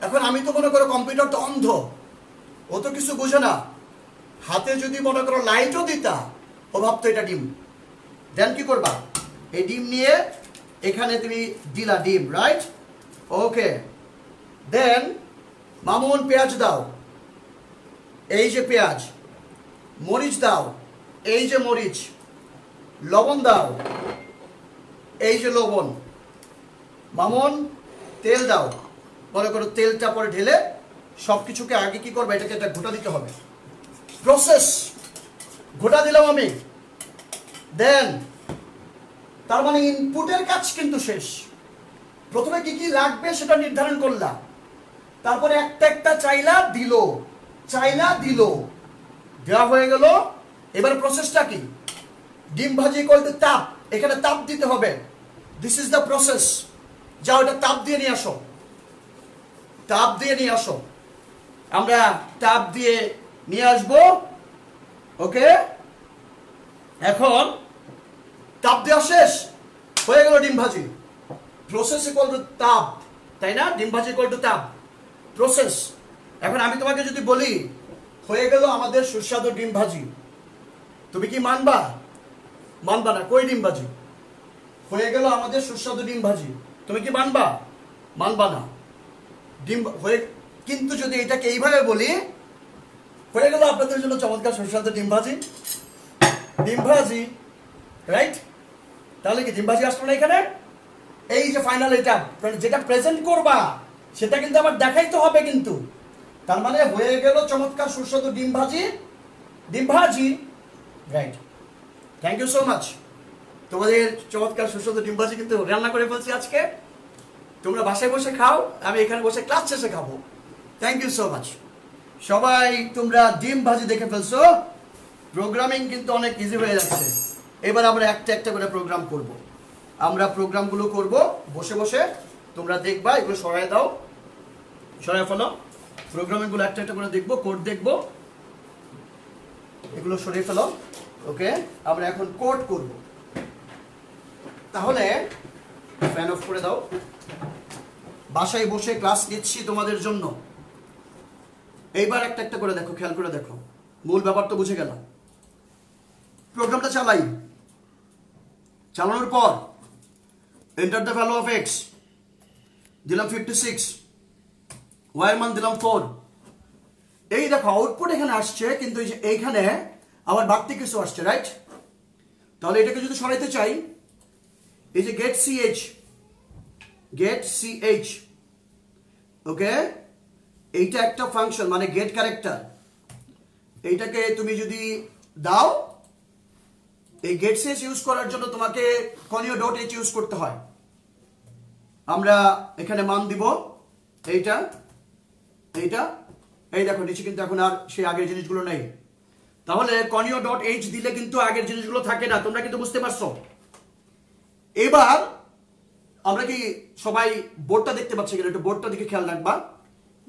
এখন আমি তো মনে করো কম্পিউটার তো অন্ধ। ও তো কিছু বোঝে না। হাতে যদি মনে করো লাইটও দিতা, ও ভাবতো এটা ডিম। দেন কি করবা? এই ডিম নিয়ে এখানে তুমি দিলা ডিম রাইট ওকে দেন মামুন পেঁয়াজ দাও। এই যে পেঁয়াজ। মরিচ দাও। এই যে মরিচ। লবণ দাও। এই যে লবণ। মামুন, তেল দাও। মনে করো তেলটা পরে ঢেলে সব কিছুকে আগে কি করবে? এটাকে একটা ঘোটা দিতে হবে। প্রসেস ঘোটা দিলাম আমি। দেন তার মানে ইনপুটের কাজ কিন্তু শেষ। প্রথমে কি কি লাগবে সেটা নির্ধারণ করলাম। তারপরে একটা একটা চাইলা দিল। চাইলা দিল। দেওয়া হয়ে গেল। এবার প্রসেসটা কি? ডিম ভাজি করতে তাপ, এখানে তাপ দিতে হবে। দিস ইজ দ্য প্রসেস যাও এটা তাপ দিয়ে নিয়ে আসো। তাপ দিয়ে নিয়ে আসো। আমরা তাপ দিয়ে নিয়ে আসব। ওকে এখন তাপ দেওয়া শেষ। হয়ে গেল ডিম ভাজি। প্রসেস ইকুয়াল টু তাপ, তাই না? ডিম ভাজি ইকুয়াল টু তাপ। প্রসেস এখন আমি তোমাকে যদি বলি, হয়ে গেল আমাদের সুস্বাদু ডিম ভাজি। তুমি কি মানবা? মানবা না? কই ডিম ভাজি হয়ে গেল আমাদের সুস্বাদু ডিম ভাজি তুমি কি মানবা? মানবা না। ডিম হয়ে কিন্তু যদি এটাকে এইভাবে বলি, হয়ে গেল আপনাদের জন্য চমৎকার সুস্বাদু ডিম ভাজি ডিম ভাজি রাইট তাহলে কি ডিম ভাজি আসলো না এখানে? এই যে ফাইনাল এটা যেটা প্রেজেন্ট করবা, সেটা কিন্তু আবার দেখাইতে হবে কিন্তু। তার মানে হয়ে গেল চমৎকার সুস্বাদু ডিম ভাজি ডিম ভাজি right thank you so much তোমাদের চমৎকার সুস্বাদু ডিম ভাজি কিন্তু রান্না করে ফেলছি আজকে। তোমরা বাসায় বসে খাও, আমি এখানে বসে ক্লাস শেষে খাব। থ্যাংক ইউ সো মাচ সবাই, তোমরা ডিম ভাজি দেখে ফেলছো। প্রোগ্রামিং কিন্তু অনেক ইজি হয়ে যাচ্ছে। এবার আমরা একটা একটা করে প্রোগ্রাম করব। আমরা প্রোগ্রামগুলো করব, বসে বসে। তোমরা দেখবা, এগুলো সরাই দাও। সরাই ফেলো। প্রোগ্রামিংগুলো একটা একটা করে দেখব কোড দেখব। এগুলো সরিয়ে ফেলো। ওকে? আমরা এখন কোড করব। তাহলে ফ্যান অফ করে দাও। বাসায় বসে ক্লাস নিচ্ছি তোমাদের জন্য। এইবার একটা একটা করে দেখো, খেয়াল করে দেখো। মূল ব্যাপার তো বুঝে গেল প্রোগ্রামটা চালাই। চালানোর পর enter the value of x দিলাম ফিফটি সিক্স ওয়ার মান দিলাম ফোর এই দেখো আউটপুট এখানে আসছে, কিন্তু এইখানে আবার বাড়তি কিছু আসছে রাইট তাহলে এটাকে যদি সরাইতে চাই, এই যে get C H get C H okay এইটা একটা ফাংশন মানে গেট ক্যারেক্টার এইটাকে তুমি যদি দাও, এই গেট সিএস ইউজ করার জন্য তোমাকে কনিও ডট এইচ ইউজ করতে হয়। আমরা এখানে মান দিব, এইটা এইটা। এই দেখো, নিচে কিন্তু এখন আর সেই আগের জিনিসগুলো নেই। তাহলে কনিও ডট এইচ দিলে কিন্তু আগের জিনিসগুলো থাকে না, তোমরা কিন্তু বুঝতে পারছ। এবার আমরা কি সবাই বোর্ডটা দেখতে পাচ্ছি কিনা? একটু বোর্ডটা দিকে খেয়াল রাখবা।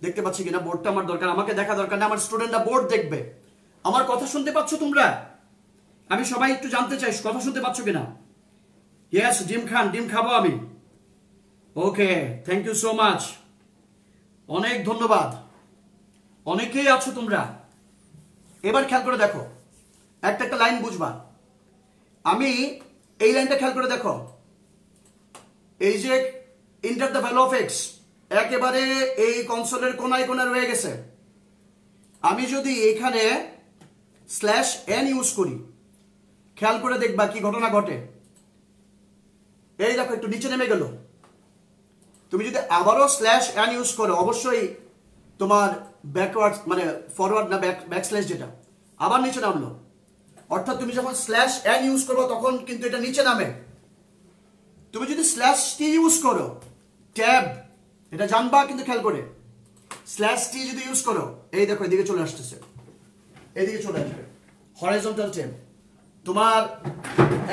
দেখতে পাচ্ছি কিনা? বোর্ডটা আমার দরকার, আমাকে দেখা দরকার না, আমার স্টুডেন্টরা বোর্ড দেখবে। আমার কথা শুনতে পাচ্ছ তোমরা? আমি সবাই একটু জানতে চাই, কথা শুনতে পাচ্ছ কিনা? ইয়েস ডিম খান, ডিম খাব আমি। Okay thank you so much অনেক ধন্যবাদ। অনেকেই আছো তোমরা। এবার খেয়াল করে দেখো। একটা একটা লাইন বুঝবা। আমি এই লাইনটা খেয়াল করে দেখো। এই যে enter the value of x, একেবারে এই কনসোলের কোনায় কোনায় রয়ে গেছে। আমি যদি এখানে স্ল্যাশ এন ইউজ করি, খেয়াল করে দেখবা কি ঘটনা ঘটে। এই দেখো, একটু নিচে নেমে গেল। তুমি যদি আবারও স্ল্যাশ এন ইউজ করো, অবশ্যই তোমার ব্যাকওয়ার্ড মানে ফরওয়ার্ড না ব্যাক ব্যাক স্ল্যাশ যেটা, আবার নিচে নামলো। অর্থাৎ তুমি যখন স্ল্যাশ এন ইউজ করব, তখন কিন্তু এটা নিচে নামে। তুমি যদি স্ল্যাশ টি ইউজ করো ট্যাব এটা জানবা কিন্তু খেয়াল করে। স্ল্যাশ টি যদি ইউজ করো, এই দেখো, এদিকে চলে আসতেছে। এদিকে চলে আসবে। হরাইজন্টাল ট্যাব তোমার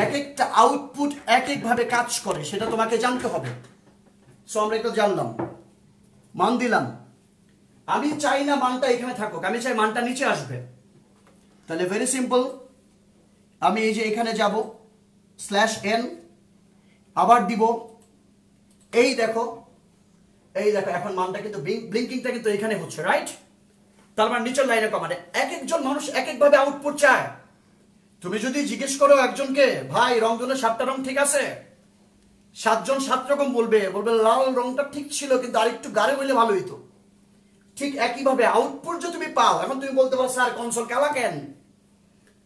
এক একটা আউটপুট এক একভাবে কাজ করে, সেটা তোমাকে জানতে হবে। সো আমরা একটু জানলাম। মান দিলাম। আমি চাই না মানটা এখানে থাকুক, আমি চাই মানটা নিচে আসবে। তাহলে ভেরি সিম্পল আমি এই যে এখানে যাব স্ল্যাশ এন আবার দিব, এই দেখো এই দেখো, এখন মানটা কিন্তু ব্লিঙ্কিংটা কিন্তু এখানে হচ্ছে রাইট তার মানে নিচের লাইনে কমানে এক একজন মানুষ এক একভাবে আউটপুট চায়। তুমি যদি জিজ্ঞেস করো একজনকে, ভাই রংধনুর সাতটা রং ঠিক আছে? সাতজন সাত রকম বলবে বলবে লাল রংটা ঠিক ছিল, কিন্তু আরেকটু গাঢ় হইলে ভালো হইতো। ঠিক একইভাবে আউটপুট যে তুমি পাও, এখন তুমি বলতে পারো, স্যার কনসোল কালা কেন?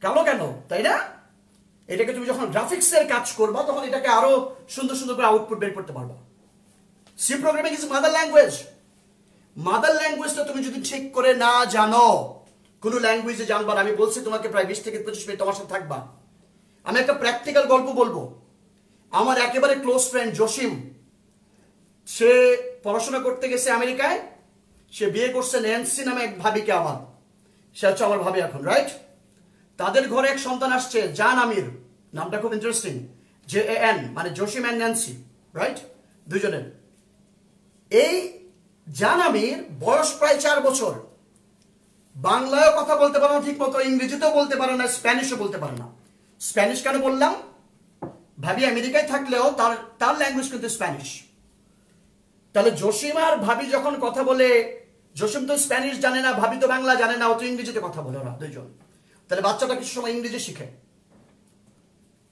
কালো কেন? তাই না? এটাকে তুমি যখন গ্রাফিক্সের কাজ করবা, তখন এটাকে আরও সুন্দর সুন্দর করে আউটপুট বের করতে পারবা। C programming is mother language mother ল্যাঙ্গুয়েজটা তুমি যদি ঠিক করে না জানো, কোনো ল্যাঙ্গুয়েজে জানবার আমি বলছি তোমাকে প্রায় বিশ থেকে পঁচিশ মিনিট তোমার সাথে থাকবা। আমি একটা প্র্যাকটিক্যাল গল্প বলব। আমার একেবারে ক্লোজ ফ্রেন্ড জসিম, সে পড়াশোনা করতে গেছে আমেরিকায়। সে বিয়ে করছে ন্যান্সি নামে এক ভাবিকে আমার। সে হচ্ছে আমার ভাবি এখন রাইট তাদের ঘরে এক সন্তান আসছে, জান আমির। নামটা খুব ইন্টারেস্টিং জে এ এন মানে জসিম অ্যান্ড ন্যান্সি রাইট দুজনের এই জান আমির বয়স প্রায় চার বছর। বাংলায়ও কথা বলতে পারে না ঠিক মতো ইংরেজিতেও বলতে পারে না, স্প্যানিশও বলতে পারে না। স্প্যানিশ কেন বললাম? ভাবি আমেরিকায় থাকলেও তার তার ল্যাঙ্গুয়েজ কিন্তু স্প্যানিশ। তাহলে জসিম আর ভাবি যখন কথা বলে জসিম তো স্প্যানিশ জানে না ভাবি তো বাংলা জানে না, ও তো ইংরেজিতে কথা বলে ওরা দুইজন। তাহলে বাচ্চাটা কিছু সময় ইংরেজি শিখে।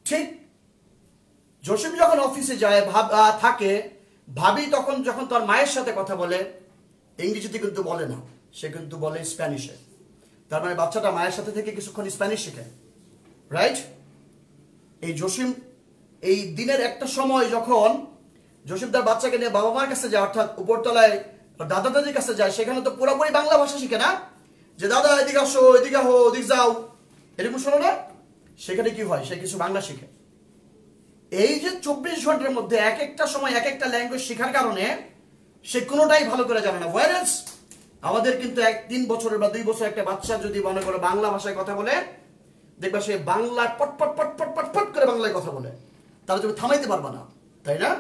ঠিক জসিম যখন অফিসে যায়, ভাব থাকে, ভাবি তখন যখন তার মায়ের সাথে কথা বলে, ইংরেজিতে কিন্তু বলে না, সে কিন্তু বলে স্প্যানিশে। তার মানে বাচ্চাটা মায়ের সাথে থেকে কিছুক্ষণ স্প্যানিশ শিখে। রাইট এই জসিম, এই দিনের একটা সময় যখন জসিম তার বাচ্চাকে নিয়ে বাবা মার কাছে যায়, অর্থাৎ উপরতলায় দাদা দাদির কাছে যায়, সেখানে তো পুরোপুরি বাংলা ভাষা শিখে না? যে, দাদা, এদিকে আসো, এদিকে আহো এদিকে যাও। এরকম শোনো না? সেখানে কি হয়? সে কিছু বাংলা শিখে। এই যে চব্বিশ ঘণ্টার মধ্যে এক একটা সময় এক একটা ল্যাঙ্গুয়েজ শেখার কারণে সে কোনোটাই ভালো করে জানে না। ভাইরাস আমাদের কিন্তু এক তিন বছরের বা দুই বছর একটা বাচ্চা যদি মনে করো বাংলা ভাষায় কথা বলে, দেখবা সে বাংলা পট পট পট পট পট পট করে বাংলায় কথা বলে। তাহলে তুমি থামাইতে পারবা না, তাই না?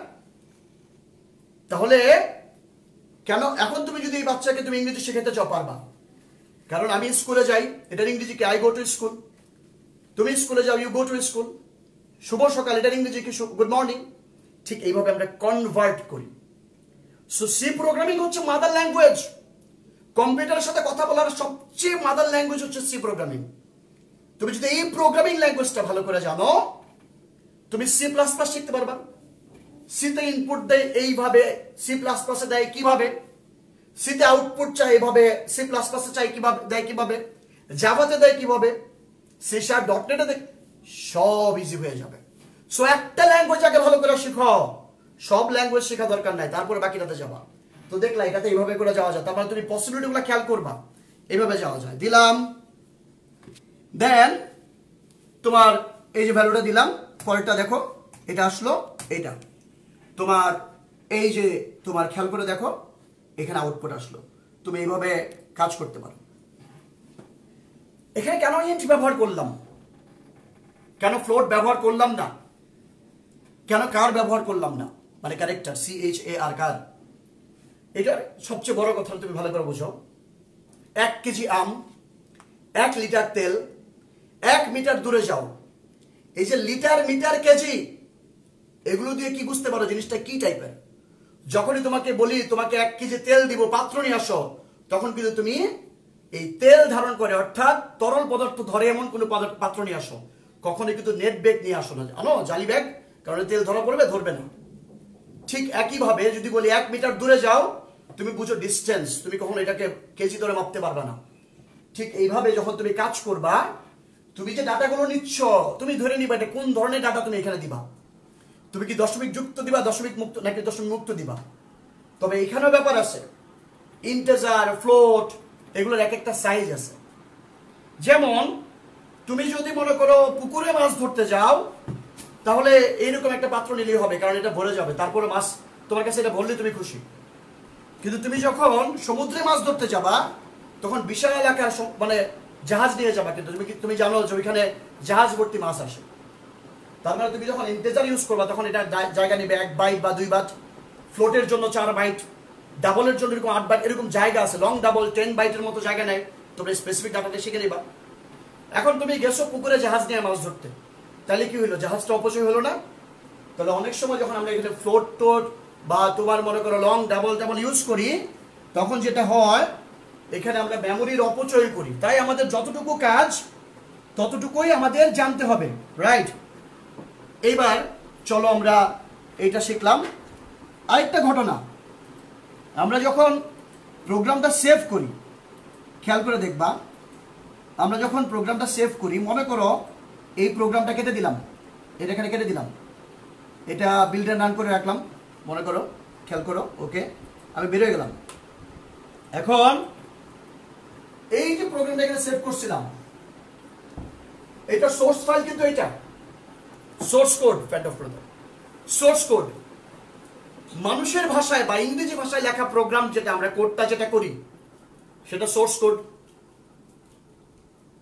তাহলে কেন? এখন তুমি যদি এই বাচ্চাকে তুমি ইংরেজি শেখাতে চাও, পারবা। কারণ আমি স্কুলে যাই, এটার ইংরেজি কি? আই গো টু স্কুল তুমি স্কুলে যাও ইউ গো টু স্কুল শুভ সকাল, এটার ইংরেজি কি? গুড মর্নিং ঠিক এইভাবে আমরা কনভার্ট করি। সো সি প্রোগ্রামিং হচ্ছে মাদার ল্যাঙ্গুয়েজ কম্পিউটারের সাথে কথা বলার সবচেয়ে মাদার ল্যাঙ্গুয়েজ হচ্ছে সি প্রোগ্রামিং তুমি যদি এই প্রোগ্রামিং ল্যাঙ্গুয়েজটা ভালো করে জানো, তুমি সি প্লাস প্লাস শিখতে পারবা। সিতে ইনপুট দেয় এইভাবে সি প্লাস প্লাসে দেয় কীভাবে? সিতে আউটপুট চাই এইভাবে সি প্লাস প্লাসে চাই কীভাবে দেয় কীভাবে? জাভাতে দেয় কীভাবে? সি শার্প ডট নেটে দেয় সব ইজি হয়ে যাবে। সো একটা ল্যাঙ্গুয়েজ আগে ভালো করে শিখো। সব ল্যাঙ্গুয়েজ শেখা দরকার নাই, তারপরে বাকিটাতে যাবা। তো দেখলা, এটাতে এইভাবে করে যাওয়া যায়। তারপরে তুমি পসিবিলিটিগুলো খেয়াল করবা। এইভাবে যাওয়া যায়। দিলাম। দেন তোমার এই যে ভ্যালুটা দিলাম, পরেরটা দেখো, এটা আসলো এটা তোমার, এই যে তোমার খেয়াল করে দেখো, এখানে আউটপুট আসলো। তুমি এইভাবে কাজ করতে পারো। এখানে কেন ইন্ট ব্যবহার করলাম? কেন ফ্লোট ব্যবহার করলাম না? কেন কার ব্যবহার করলাম না? মানে character C H A R char? এটার সবচেয়ে বড় কথা তুমি ভালো করে বুঝো এক কেজি আম, এক লিটার তেল, এক মিটার দূরে যাও। এই যে লিটার মিটার কেজি এগুলো দিয়ে কি বুঝতে পারো জিনিসটা কি টাইপের যখনই তোমাকে বলি, তোমাকে এক কেজি তেল দিব, পাত্র নিয়ে আসো, তখন কিন্তু তুমি এই তেল ধারণ করে, অর্থাৎ তরল পদার্থ ধরে এমন কোনো পাত্র নিয়ে আসো। কখনোই কিন্তু নেট ব্যাগ নিয়ে আসো না। জানো, জালি ব্যাগ কারণ তেল ধরা পড়বে, ধরবে না। ঠিক একইভাবে যদি বলি, এক মিটার দূরে যাও, তুমি বুঝো ডিস্টেন্স তুমি কখনো এটাকে কেজি ধরে মাপতে পারবে না। ঠিক এইভাবে যখন তুমি কাজ করবা, তুমি যে ডাটাগুলো নিচ্ছ, তুমি ধরে নিবা এটা কোন ধরনের ডাটা তুমি এখানে দিবা। তুমি কি দশমিক যুক্ত দিবা, দশমিক মুক্ত, নাকি দশমিক মুক্ত দিবা? তবে এখানেও ব্যাপার আছে। ইন্টেজার ফ্লোট এগুলোর এক একটা সাইজ আছে। যেমন, তুমি যদি মনে করো পুকুরে মাছ ধরতে যাও, তাহলে এইরকম একটা পাত্র নিলেই হবে, কারণ এটা ভরে যাবে। তারপরে মাছ, তোমার কাছে এটা ভরলে তুমি খুশি। কিন্তু তুমি যখন সমুদ্রে মাছ ধরতে যাবা, তখন বিশাল এলাকার মানে জাহাজ নিয়ে যাবা। কিন্তু তুমি তুমি জানো যে ওইখানে জাহাজ ভর্তি মাছ আসে। তার মানে তুমি যখন ইন্টেজার ইউজ করবা, তখন এটা জায়গা নেবে এক বাইট বা দুই বাইট ফ্লোটের জন্য চার বাইট ডাবলের জন্য এরকম আট বাইট এরকম জায়গা আছে লং ডাবল টেন বাইটের মতো জায়গা নেয়, তোমরা স্পেসিফিক ডাটাটা শিখে নিবা। এখন তুমি গেছো পুকুরে জাহাজ নিয়ে মাছ ধরতে, তাহলে কি হলো জাহাজটা অপচয় হলো না? তাহলে অনেক সময় যখন আমরা এখানে ফ্লোট টোট বা তোমার মনে করো লং ডাবল ডাবল ইউজ করি, তখন যেটা হয়, এখানে আমরা মেমোরির অপচয় করি। তাই আমাদের যতটুকু কাজ, ততটুকুই আমাদের জানতে হবে রাইট এইবার চলো আমরা এইটা শিখলাম। আরেকটা ঘটনা। আমরা যখন প্রোগ্রামটা সেভ করি, খেয়াল করে দেখবা, আমরা যখন প্রোগ্রামটা সেভ করি, মনে করো এই প্রোগ্রামটা কেটে দিলাম। এটা এখানে কেটে দিলাম। এটা বিল্ডার রান করে রাখলাম। মনে করো, খেয়াল করো ওকে আমি বেরোয় গেলাম। এখন এই যে প্রোগ্রামটা এখানে সেভ করছিলাম, এটা সোর্স ফাইল কিন্তু এটা সোর্স কোড ফ্যান্ড অফ ব্রাদার সোর্স কোড মানুষের ভাষায় বা ইংরেজি ভাষায় লেখা প্রোগ্রাম যেটা আমরা কোডটা যেটা করি, সেটা সোর্স কোড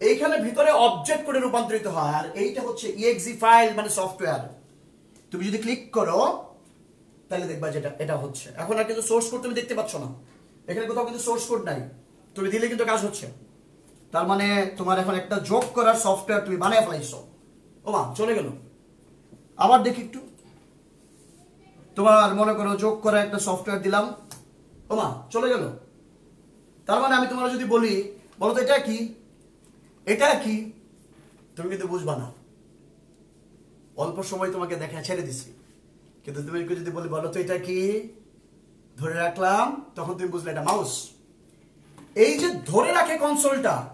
এইখানে ভিতরে অবজেক্ট করে রূপান্তরিত হয়, আর এইটা হচ্ছে ইএক্সি ফাইল মানে সফটওয়্যার তুমি যদি ক্লিক করো, তাহলে দেখবা যেটা এটা হচ্ছে। এখন আর কিন্তু সোর্স কোড তুমি দেখতে পাচ্ছ না। এখানে কোথাও কিন্তু সোর্স কোড নাই। তুমি দিলে কিন্তু কাজ হচ্ছে। তার মানে তোমার এখন একটা যোগ করার সফটওয়্যার তুমি বানিয়ে ফেলাইছো। ও মা চলে গেল। আবার দেখি একটু। তোমার মনে করো যোগ করা একটা সফটওয়্যার দিলাম। ওমা চলে গেল। তার মানে আমি তোমার যদি বলি, বলো তো এটা কি? এটা কি? তুমি কিন্তু বুঝবা না। অল্প সময় তোমাকে দেখা ছেড়ে দিছি। কিন্তু তুমি যদি বলি, বলো তো এটা কি? ধরে রাখলাম, তখন তুমি বুঝলে এটা মাউস এই যে ধরে রাখে কনসোলটা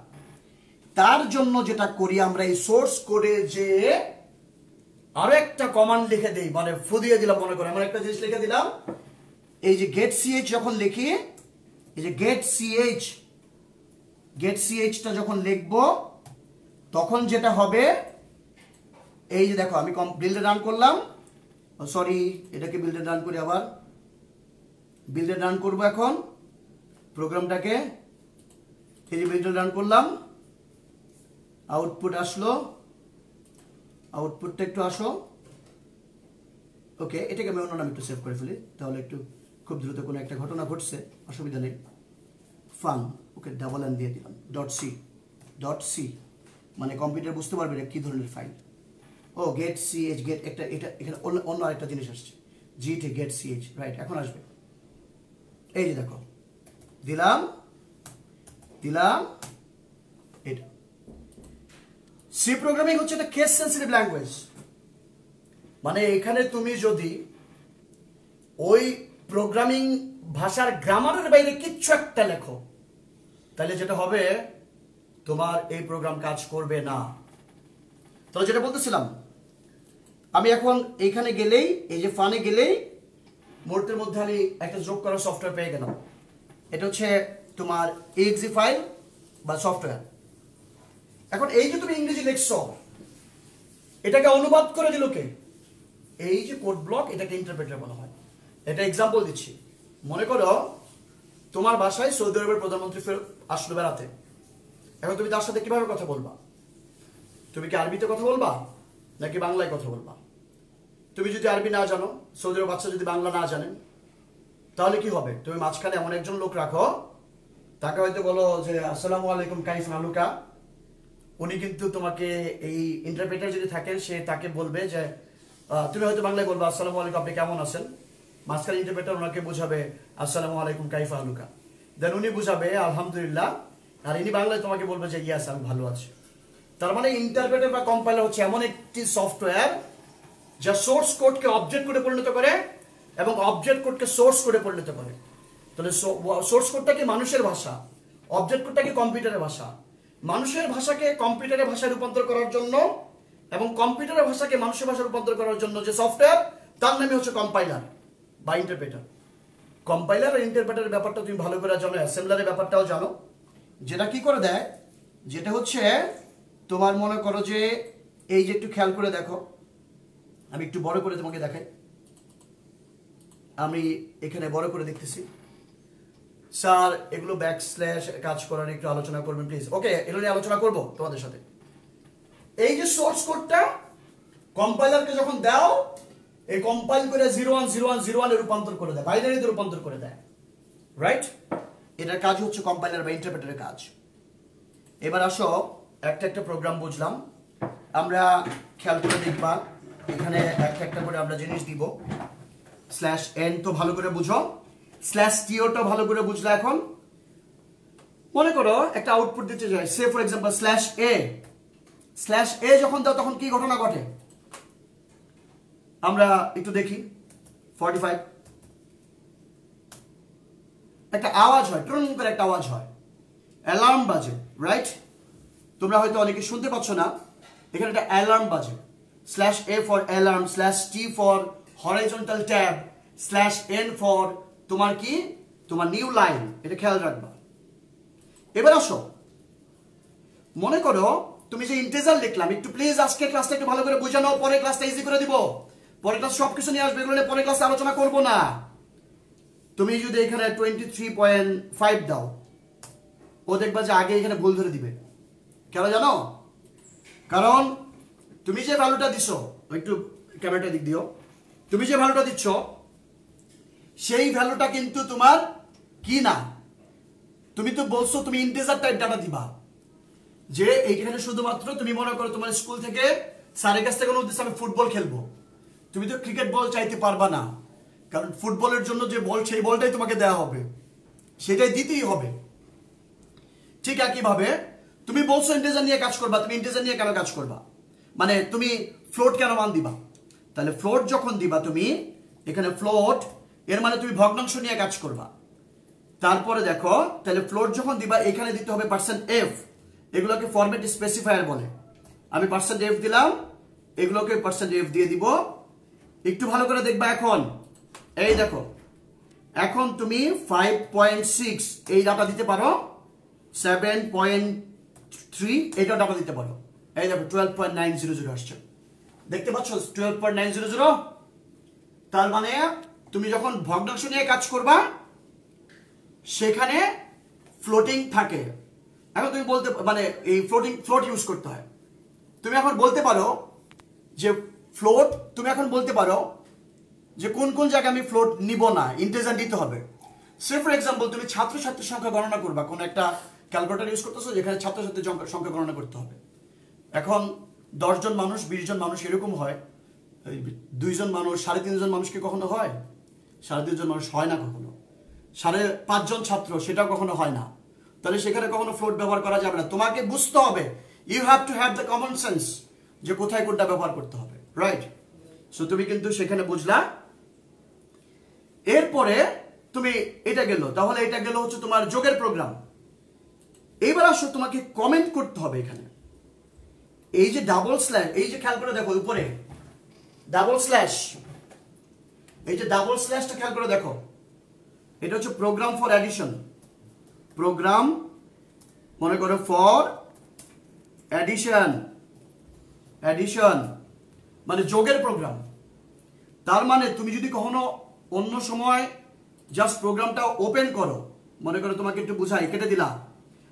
তার জন্য যেটা করি আমরা এই সোর্স করে যে আরও একটা কমান্ড লিখে দিই মানে ফুদিয়ে দিলাম মনে করে। আমার একটা জিনিস লিখে দিলাম, এই যে গেট সিএইচ যখন লিখি, এই যে গেট সিএইচ গেট সিএইচটা যখন লিখব, তখন যেটা হবে, এই যে দেখো আমি কম বিল্ডে রান করলাম সরি এটাকে বিল্ডে রান করি আবার? বিল্ডে রান করব এখন, প্রোগ্রামটাকে, এই যে বিল্ডে রান করলাম আউটপুট আসলো আউটপুটটা একটু আসো। ওকে এটাকে আমি অন্য নামে একটু সেভ করে ফেলি, তাহলে একটু খুব দ্রুত কোনো একটা ঘটনা ঘটছে, অসুবিধা নেই। ফান ওকে ডাবল এন দিয়ে দিলাম। ডট সি ডট সি মানে কম্পিউটার বুঝতে পারবে এটা কী ধরনের ফাইল ও গেট সি এইচ গেট একটা, এটা, এখানে অন্য আরেকটা জিনিস আসছে। GT get C H right এখন আসবে। এই যে দেখো, দিলাম দিলাম সি প্রোগ্রামিং হচ্ছে একটা কেস সেন্সিটিভ ল্যাঙ্গুয়েজ মানে এখানে তুমি যদি ওই প্রোগ্রামিং ভাষার গ্রামারের বাইরে কিচ্ছু একটা লেখো, তাহলে যেটা হবে, তোমার এই প্রোগ্রাম কাজ করবে না। তাহলে যেটা বলতেছিলাম, আমি এখন এইখানে গেলেই, এই যে ফানে গেলেই মুহূর্তের মধ্যে আমি একটা যোগ করা সফটওয়্যার পেয়ে গেলাম। এটা হচ্ছে তোমার এক্সি ফাইল বা সফটওয়্যার এখন এই যে তুমি ইংরেজি লিখছ, এটাকে অনুবাদ করে দিল কে? এই যে কোড ব্লক, এটাকে ইন্টারপ্রেটার বলা হয়। এটা এক্সাম্পল দিচ্ছি। মনে করো, তোমার বাসায় সৌদি আরবের প্রধানমন্ত্রী আসলো বেড়াতে। এখন তুমি তার সাথে কীভাবে কথা বলবা? তুমি কি আরবিতে কথা বলবা, নাকি বাংলায় কথা বলবা? তুমি যদি আরবি না জানো, সৌদি আরব বাচ্চা যদি বাংলা না জানেন, তাহলে কি হবে? তুমি মাঝখানে এমন একজন লোক রাখো, তাকে হয়তো বলো যে, আসসালামু আলাইকুম, কাইফ আলুকা উনি কিন্তু তোমাকে এই ইন্টারপ্রেটার যদি থাকেন, সে তাকে বলবে যে তুমি হয়তো বাংলায় বলবে, আসসালামু আলাইকুম, আপনি কেমন আছেন? মাঝখানে ইন্টারপ্রেটার ওনাকে বোঝাবে, আসসালামু আলাইকুম, কাইফা আলুকা? দেন উনি বুঝাবে, আলহামদুলিল্লাহ। আর ইনি বাংলায় তোমাকে বলবে যে ইয়াস আমি ভালো আছি। তার মানে ইন্টারপ্রেটার বা কম্পাইলার হচ্ছে এমন একটি সফটওয়্যার যা সোর্স কোডকে অবজেক্ট করে পরিণত করে এবং অবজেক্ট কোডকে সোর্স করে পরিণত করে। তাহলে সোর্স কোডটা কি মানুষের ভাষা? অবজেক্ট কোডটা কি কম্পিউটারের ভাষা? মানুষের ভাষাকে কম্পিউটারের ভাষায় রূপান্তর করার জন্য এবং কম্পিউটারের ভাষাকে মানুষের ভাষায় রূপান্তর করার জন্য যে সফটওয়্যার তার নামে হচ্ছে কম্পাইলার বা ইন্টারপ্রেটার কম্পাইলার আর ইন্টারপ্রেটারের ব্যাপারটা তুমি ভালো করে জানো অ্যাসেম্বলারের ব্যাপারটাও জানো। যেটা কি করে দেয়, যেটা হচ্ছে তোমার মনে করো যে, এই যে একটু খেয়াল করে দেখো। আমি একটু বড় করে তোমাকে দেখাই। আমি এখানে বড় করে দেখতেছি। স্যার, এগুলো ব্যাক স্ল্যাশ কাজ করার একটু আলোচনা করবেন প্লিজ ওকে এগুলো নিয়ে আলোচনা করব তোমাদের সাথে। এই যে সোর্স কোডটা কম্পাইলারকে যখন দাও, এই কম্পাইল করে zero one zero one zero ওয়ানে রূপান্তর করে দেয় বাইনারিতে রূপান্তর করে দেয়। রাইট এটার কাজ হচ্ছে কম্পাইলার বা ইন্টারপ্রেটারের কাজ। এবার আসো, একটা একটা প্রোগ্রাম বুঝলাম। আমরা খেয়াল করে দেখবা, এখানে একটা একটা করে আমরা জিনিস দিব। স্ল্যাশ এন তো ভালো করে বুঝো। স্ল্যাশ টিওটা ভালো করে বুঝলে এখন। মনে করো একটা আউটপুট দিতে চাই। Say for example slash A slash A যখন দাও, তখন কি ঘটনা ঘটে? আমরা একটু দেখি। ফর্টি ফাইভ একটা আওয়াজ হয়, ট্রন করে একটা আওয়াজ হয়। অ্যালার্ম বাজে রাইট তোমরা হয়তো অনেকে শুনতে পাচ্ছ না। এখানে একটা অ্যালার্ম বাজে। Slash A for alarm slash T for horizontal tab slash N for তোমার কি? তোমার নিউ লাইন এটা খেয়াল রাখবা। এবার আসো। মনে করো, তুমি যে ইন্টেজার লিখলাম, একটু প্লিজ আজকে ক্লাসটা একটু ভালো করে বুঝে নাও পরে ক্লাসটা ইজি করে দিব। পরে ক্লাস সবকিছু নিয়ে আসবে এগুলো পরে ক্লাসে আলোচনা করব না। তুমি যদি এখানে টোয়েন্টি থ্রি পয়েন্ট ফাইভ দাও, ও দেখবা যে আগে এখানে ভুল ধরে দিবে। কেন জানো? কারণ তুমি যে ভ্যালুটা দিছ একটু ক্যামেরাটা দিক দিও। তুমি যে ভ্যালুটা দিচ্ছ সেই ভ্যালুটা কিন্তু তোমার কি না? তুমি তো বলছো, তুমি ইন্টেজার টাইপ ডাটা দিবা। যে এইখানে শুধুমাত্র তুমি মনে করো তোমার স্কুল থেকে স্যারের কাছ থেকে কোনো উদ্দেশ্যে আমি ফুটবল খেলব। তুমি তো ক্রিকেট বল চাইতে পারবা না। কারণ ফুটবলের জন্য যে বল সেই বলটাই তোমাকে দেওয়া হবে। সেটাই দিতেই হবে। ঠিক একইভাবে তুমি বলছো ইন্টেজার নিয়ে কাজ করবা, তুমি ইন্টেজার নিয়ে কেন কাজ করবা? মানে তুমি ফ্লোট কেন মান দিবা? তাহলে ফ্লোট যখন দিবা তুমি, এখানে ফ্লোট এর মানে তুমি ভগ্নাংশ নিয়ে কাজ করবা। তারপরে দেখো, তাহলে ফ্লোর যখন দিবা, এখানে দিতে হবে পার্সেন্ট এফ এগুলোকে ফরম্যাট স্পেসিফায়ার বলে। আমি পার্সেন্ট এফ দিলাম, এগুলোকে পার্সেন্ট এফ দিয়ে দিব। একটু ভালো করে দেখবা এখন। এই দেখো, এখন তুমি ফাইভ পয়েন্ট সিক্স এই ডাটা দিতে পারো। সেভেন পয়েন্ট থ্রি এইটাও ডাটা দিতে পারো। এই দেখো twelve point nine zero zero আসছে। দেখতে পাচ্ছ twelve point nine zero zero তার মানে তুমি যখন ভগ্নাংশ নিয়ে কাজ করবা, সেখানে ফ্লোটিং থাকে। এখন তুমি বলতে মানে এই ফ্লোটিং ফ্লোট ইউজ করতে হয়। তুমি এখন বলতে পারো যে ফ্লোট তুমি এখন বলতে পারো যে কোন কোন জায়গায় আমি ফ্লোট নিব না ইন্টেজার নিতে হবে। সে ফর এক্সাম্পল তুমি ছাত্র ছাত্রছাত্রীর সংখ্যা গণনা করবা। কোন একটা ক্যালকুলেটর ইউজ করতেছো, যেখানে ছাত্রছাত্রীর সংখ্যা- সংখ্যা গণনা করতে হবে। এখন দশজন মানুষ, বিশ জন মানুষ এরকম হয়। দুইজন মানুষ, সাড়ে তিনজন মানুষকে কখনো হয়? সাড়ে তিনজন মানুষ হয় না কখনো। সাড়ে পাঁচজন ছাত্র, সেটাও কখনো হয় না। তাহলে সেখানে কখনো ফ্লোট ব্যবহার করা যাবে না। তোমাকে বুঝতে হবে you have to have the common sense যে কোথায় কোনটা ব্যবহার করতে হবে রাইট সো তুমি কিন্তু সেখানে বুঝলা। এরপরে তুমি এটা গেল, তাহলে এটা গেল হচ্ছে তোমার যোগের প্রোগ্রাম এইবার আসো, তোমাকে কমেন্ট করতে হবে এখানে। এই যে ডাবল স্ল্যাশ এই যে খেয়াল করে দেখো উপরে ডাবল স্ল্যাশ এই যে ডাবল স্ল্যাশটা খেয়াল করে দেখো। এটা হচ্ছে প্রোগ্রাম ফর অ্যাডিশন প্রোগ্রাম মনে করো ফর অ্যাডিশন অ্যাডিশন মানে যোগের প্রোগ্রাম তার মানে তুমি যদি কখনো অন্য সময় জাস্ট প্রোগ্রামটা ওপেন করো, মনে করো তোমাকে একটু বুঝাই, কেটে দিলা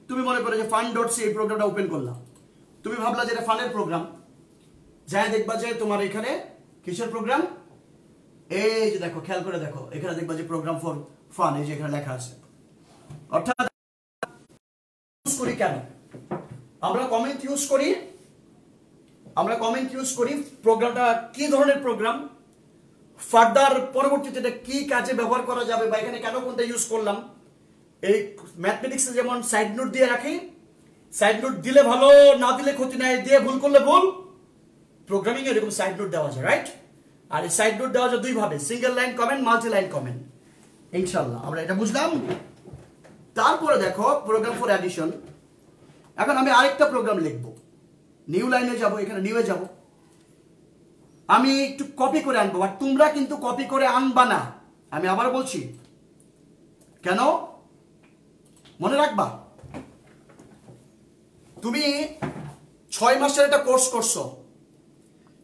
তুমি মনে করো যে ফান ডট সি এই প্রোগ্রামটা ওপেন করলাম। তুমি ভাবলা যে এটা ফানের প্রোগ্রাম যাই দেখবা যে তোমার এখানে কিসের প্রোগ্রাম এই যে দেখো, খেয়াল করে দেখো, এখানে দেখবা যে প্রোগ্রাম ফর ফান এই যে এখানে লেখা আছে। অর্থাৎ করি কেন? আমরা কমেন্ট ইউজ করি, আমরা কমেন্ট ইউজ করি প্রোগ্রামটা কি ধরনের প্রোগ্রাম ফার্দার পরবর্তীতে এটা কি কাজে ব্যবহার করা যাবে বা এখানে কেন কোনটা ইউজ করলাম? এই ম্যাথমেটিক্সে যেমন সাইড নোট দিয়ে রাখি সাইড নোট দিলে ভালো, না দিলে ক্ষতি নাই, দিয়ে ভুল করলে ভুল। প্রোগ্রামিং এরকম সাইড নোট দেওয়া যায় রাইট আর এই সাইড নোট দেওয়া যায় দুই ভাবে single line comment multi line comment ইনশাল্লাহ, আমরা এটা বুঝলাম। তারপরে দেখো প্রোগ্রাম ফর অ্যাডিশন এখন আমি আরেকটা প্রোগ্রাম লিখব। নিউ লাইনে যাব, এখানে নিউয়ে যাব। আমি একটু কপি করে আনব আর তোমরা কিন্তু কপি করে আনবা না। আমি আবার বলছি, কেন? মনে রাখবা, তুমি ছয় মাসের একটা কোর্স করছ।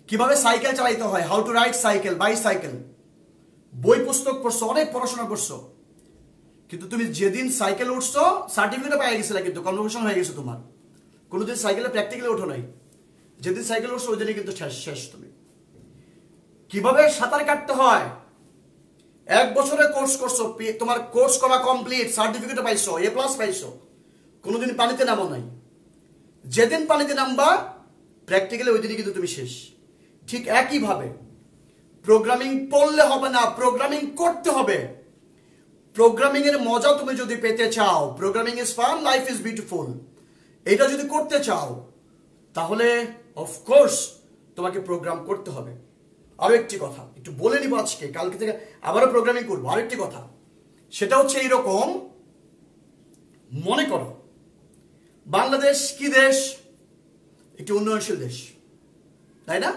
কীভাবে সাইকেল চালাইতে হয়? How to ride cycle bicycle বই পুস্তক পড়ছো, অনেক পড়াশোনা করছ। কিন্তু তুমি যেদিন সাইকেল উঠছো সার্টিফিকেট পেয়ে গেছিলে কিন্তু কনভোকেশন হয়ে গেছে তোমার। কোনোদিন সাইকেলে প্র্যাকটিক্যালি ওঠো নাই। যেদিন সাইকেল উঠছো, ওই দিনই কিন্তু শেষ শেষ তুমি। কীভাবে সাঁতার কাটতে হয়? এক বছরে কোর্স করছ তোমার কোর্স করা কমপ্লিট সার্টিফিকেট পাইছো এ প্লাস পাইছো। কোনোদিন পানিতে নামো নাই। যেদিন পানিতে নামবা প্র্যাকটিক্যালি ওই দিনই কিন্তু তুমি শেষ। ঠিক একইভাবে প্রোগ্রামিং পড়লে হবে না প্রোগ্রামিং করতে হবে। প্রোগ্রামিং এর মজা তুমি যদি পেতে চাও programming is fun life is beautiful এটা যদি করতে চাও, তাহলে অফকোর্স তোমাকে প্রোগ্রাম করতে হবে। আরও একটি কথা, একটু বলে নিব আজকে, কালকে থেকে আবারও প্রোগ্রামিং করব আরেকটি কথা। সেটা হচ্ছে এইরকম, মনে করো, বাংলাদেশ কি দেশ? একটি উন্নয়নশীল দেশ, তাই না?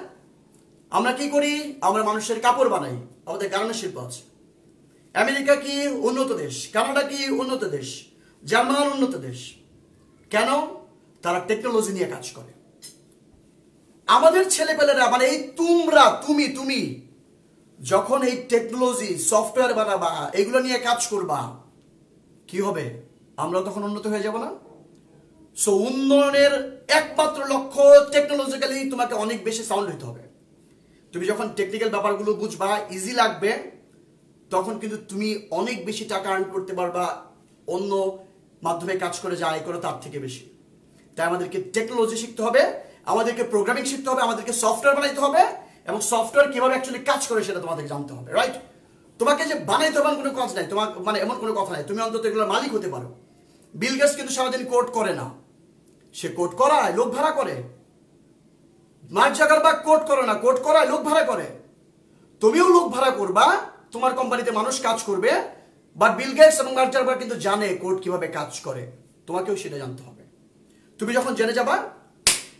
আমরা কি করি? আমরা মানুষের কাপড় বানাই। আমাদের গার্মেন্ট শিল্প আছে। আমেরিকা কি উন্নত দেশ? কানাডা কি উন্নত দেশ? জার্মান উন্নত দেশ। কেন? তারা টেকনোলজি নিয়ে কাজ করে। আমাদের ছেলেপেলেরা মানে এই তোমরা, তুমি তুমি, যখন এই টেকনোলজি সফটওয়্যার বানাবা, এগুলো নিয়ে কাজ করবা, কি হবে? আমরা তখন উন্নত হয়ে যাব না? সো উন্নয়নের একমাত্র লক্ষ্য টেকনোলজিক্যালি তোমাকে অনেক বেশি সাউন্ড হইতে হবে। তুমি যখন টেকনিক্যাল ব্যাপারগুলো বুঝবা ইজি লাগবে, তখন কিন্তু তুমি অনেক বেশি টাকা আর্ন করতে পারবা, অন্য মাধ্যমে কাজ করে যা আয় করো তার থেকে বেশি। তাই আমাদেরকে টেকনোলজি শিখতে হবে, আমাদেরকে প্রোগ্রামিং শিখতে হবে, আমাদেরকে সফটওয়্যার বানাইতে হবে এবং সফটওয়্যার কীভাবে অ্যাকচুয়ালি কাজ করে সেটা তোমাদের জানতে হবে রাইট তোমাকে যে বানাইতে হবে কোনো কাজ নাই তোমার মানে এমন কোনো কথা নাই। তুমি অন্তত এগুলোর মালিক হতে পারো। বিল গেটস কিন্তু সারাদিন কোর্ট করে না। সে কোর্ট করায়, লোক ভাড়া করে। মার্ক জাগারবার্গ কোড করে না কোড করায় লোক ভাড়া করে। তুমিও লোক ভাড়া করবা, তোমার কোম্পানিতে মানুষ কাজ করবে বাট বিল গেটস এবং মার্ক জাগারবার্গ কিন্তু জানে কোড কীভাবে কাজ করে। তোমাকেও সেটা জানতে হবে। তুমি যখন জেনে যাবা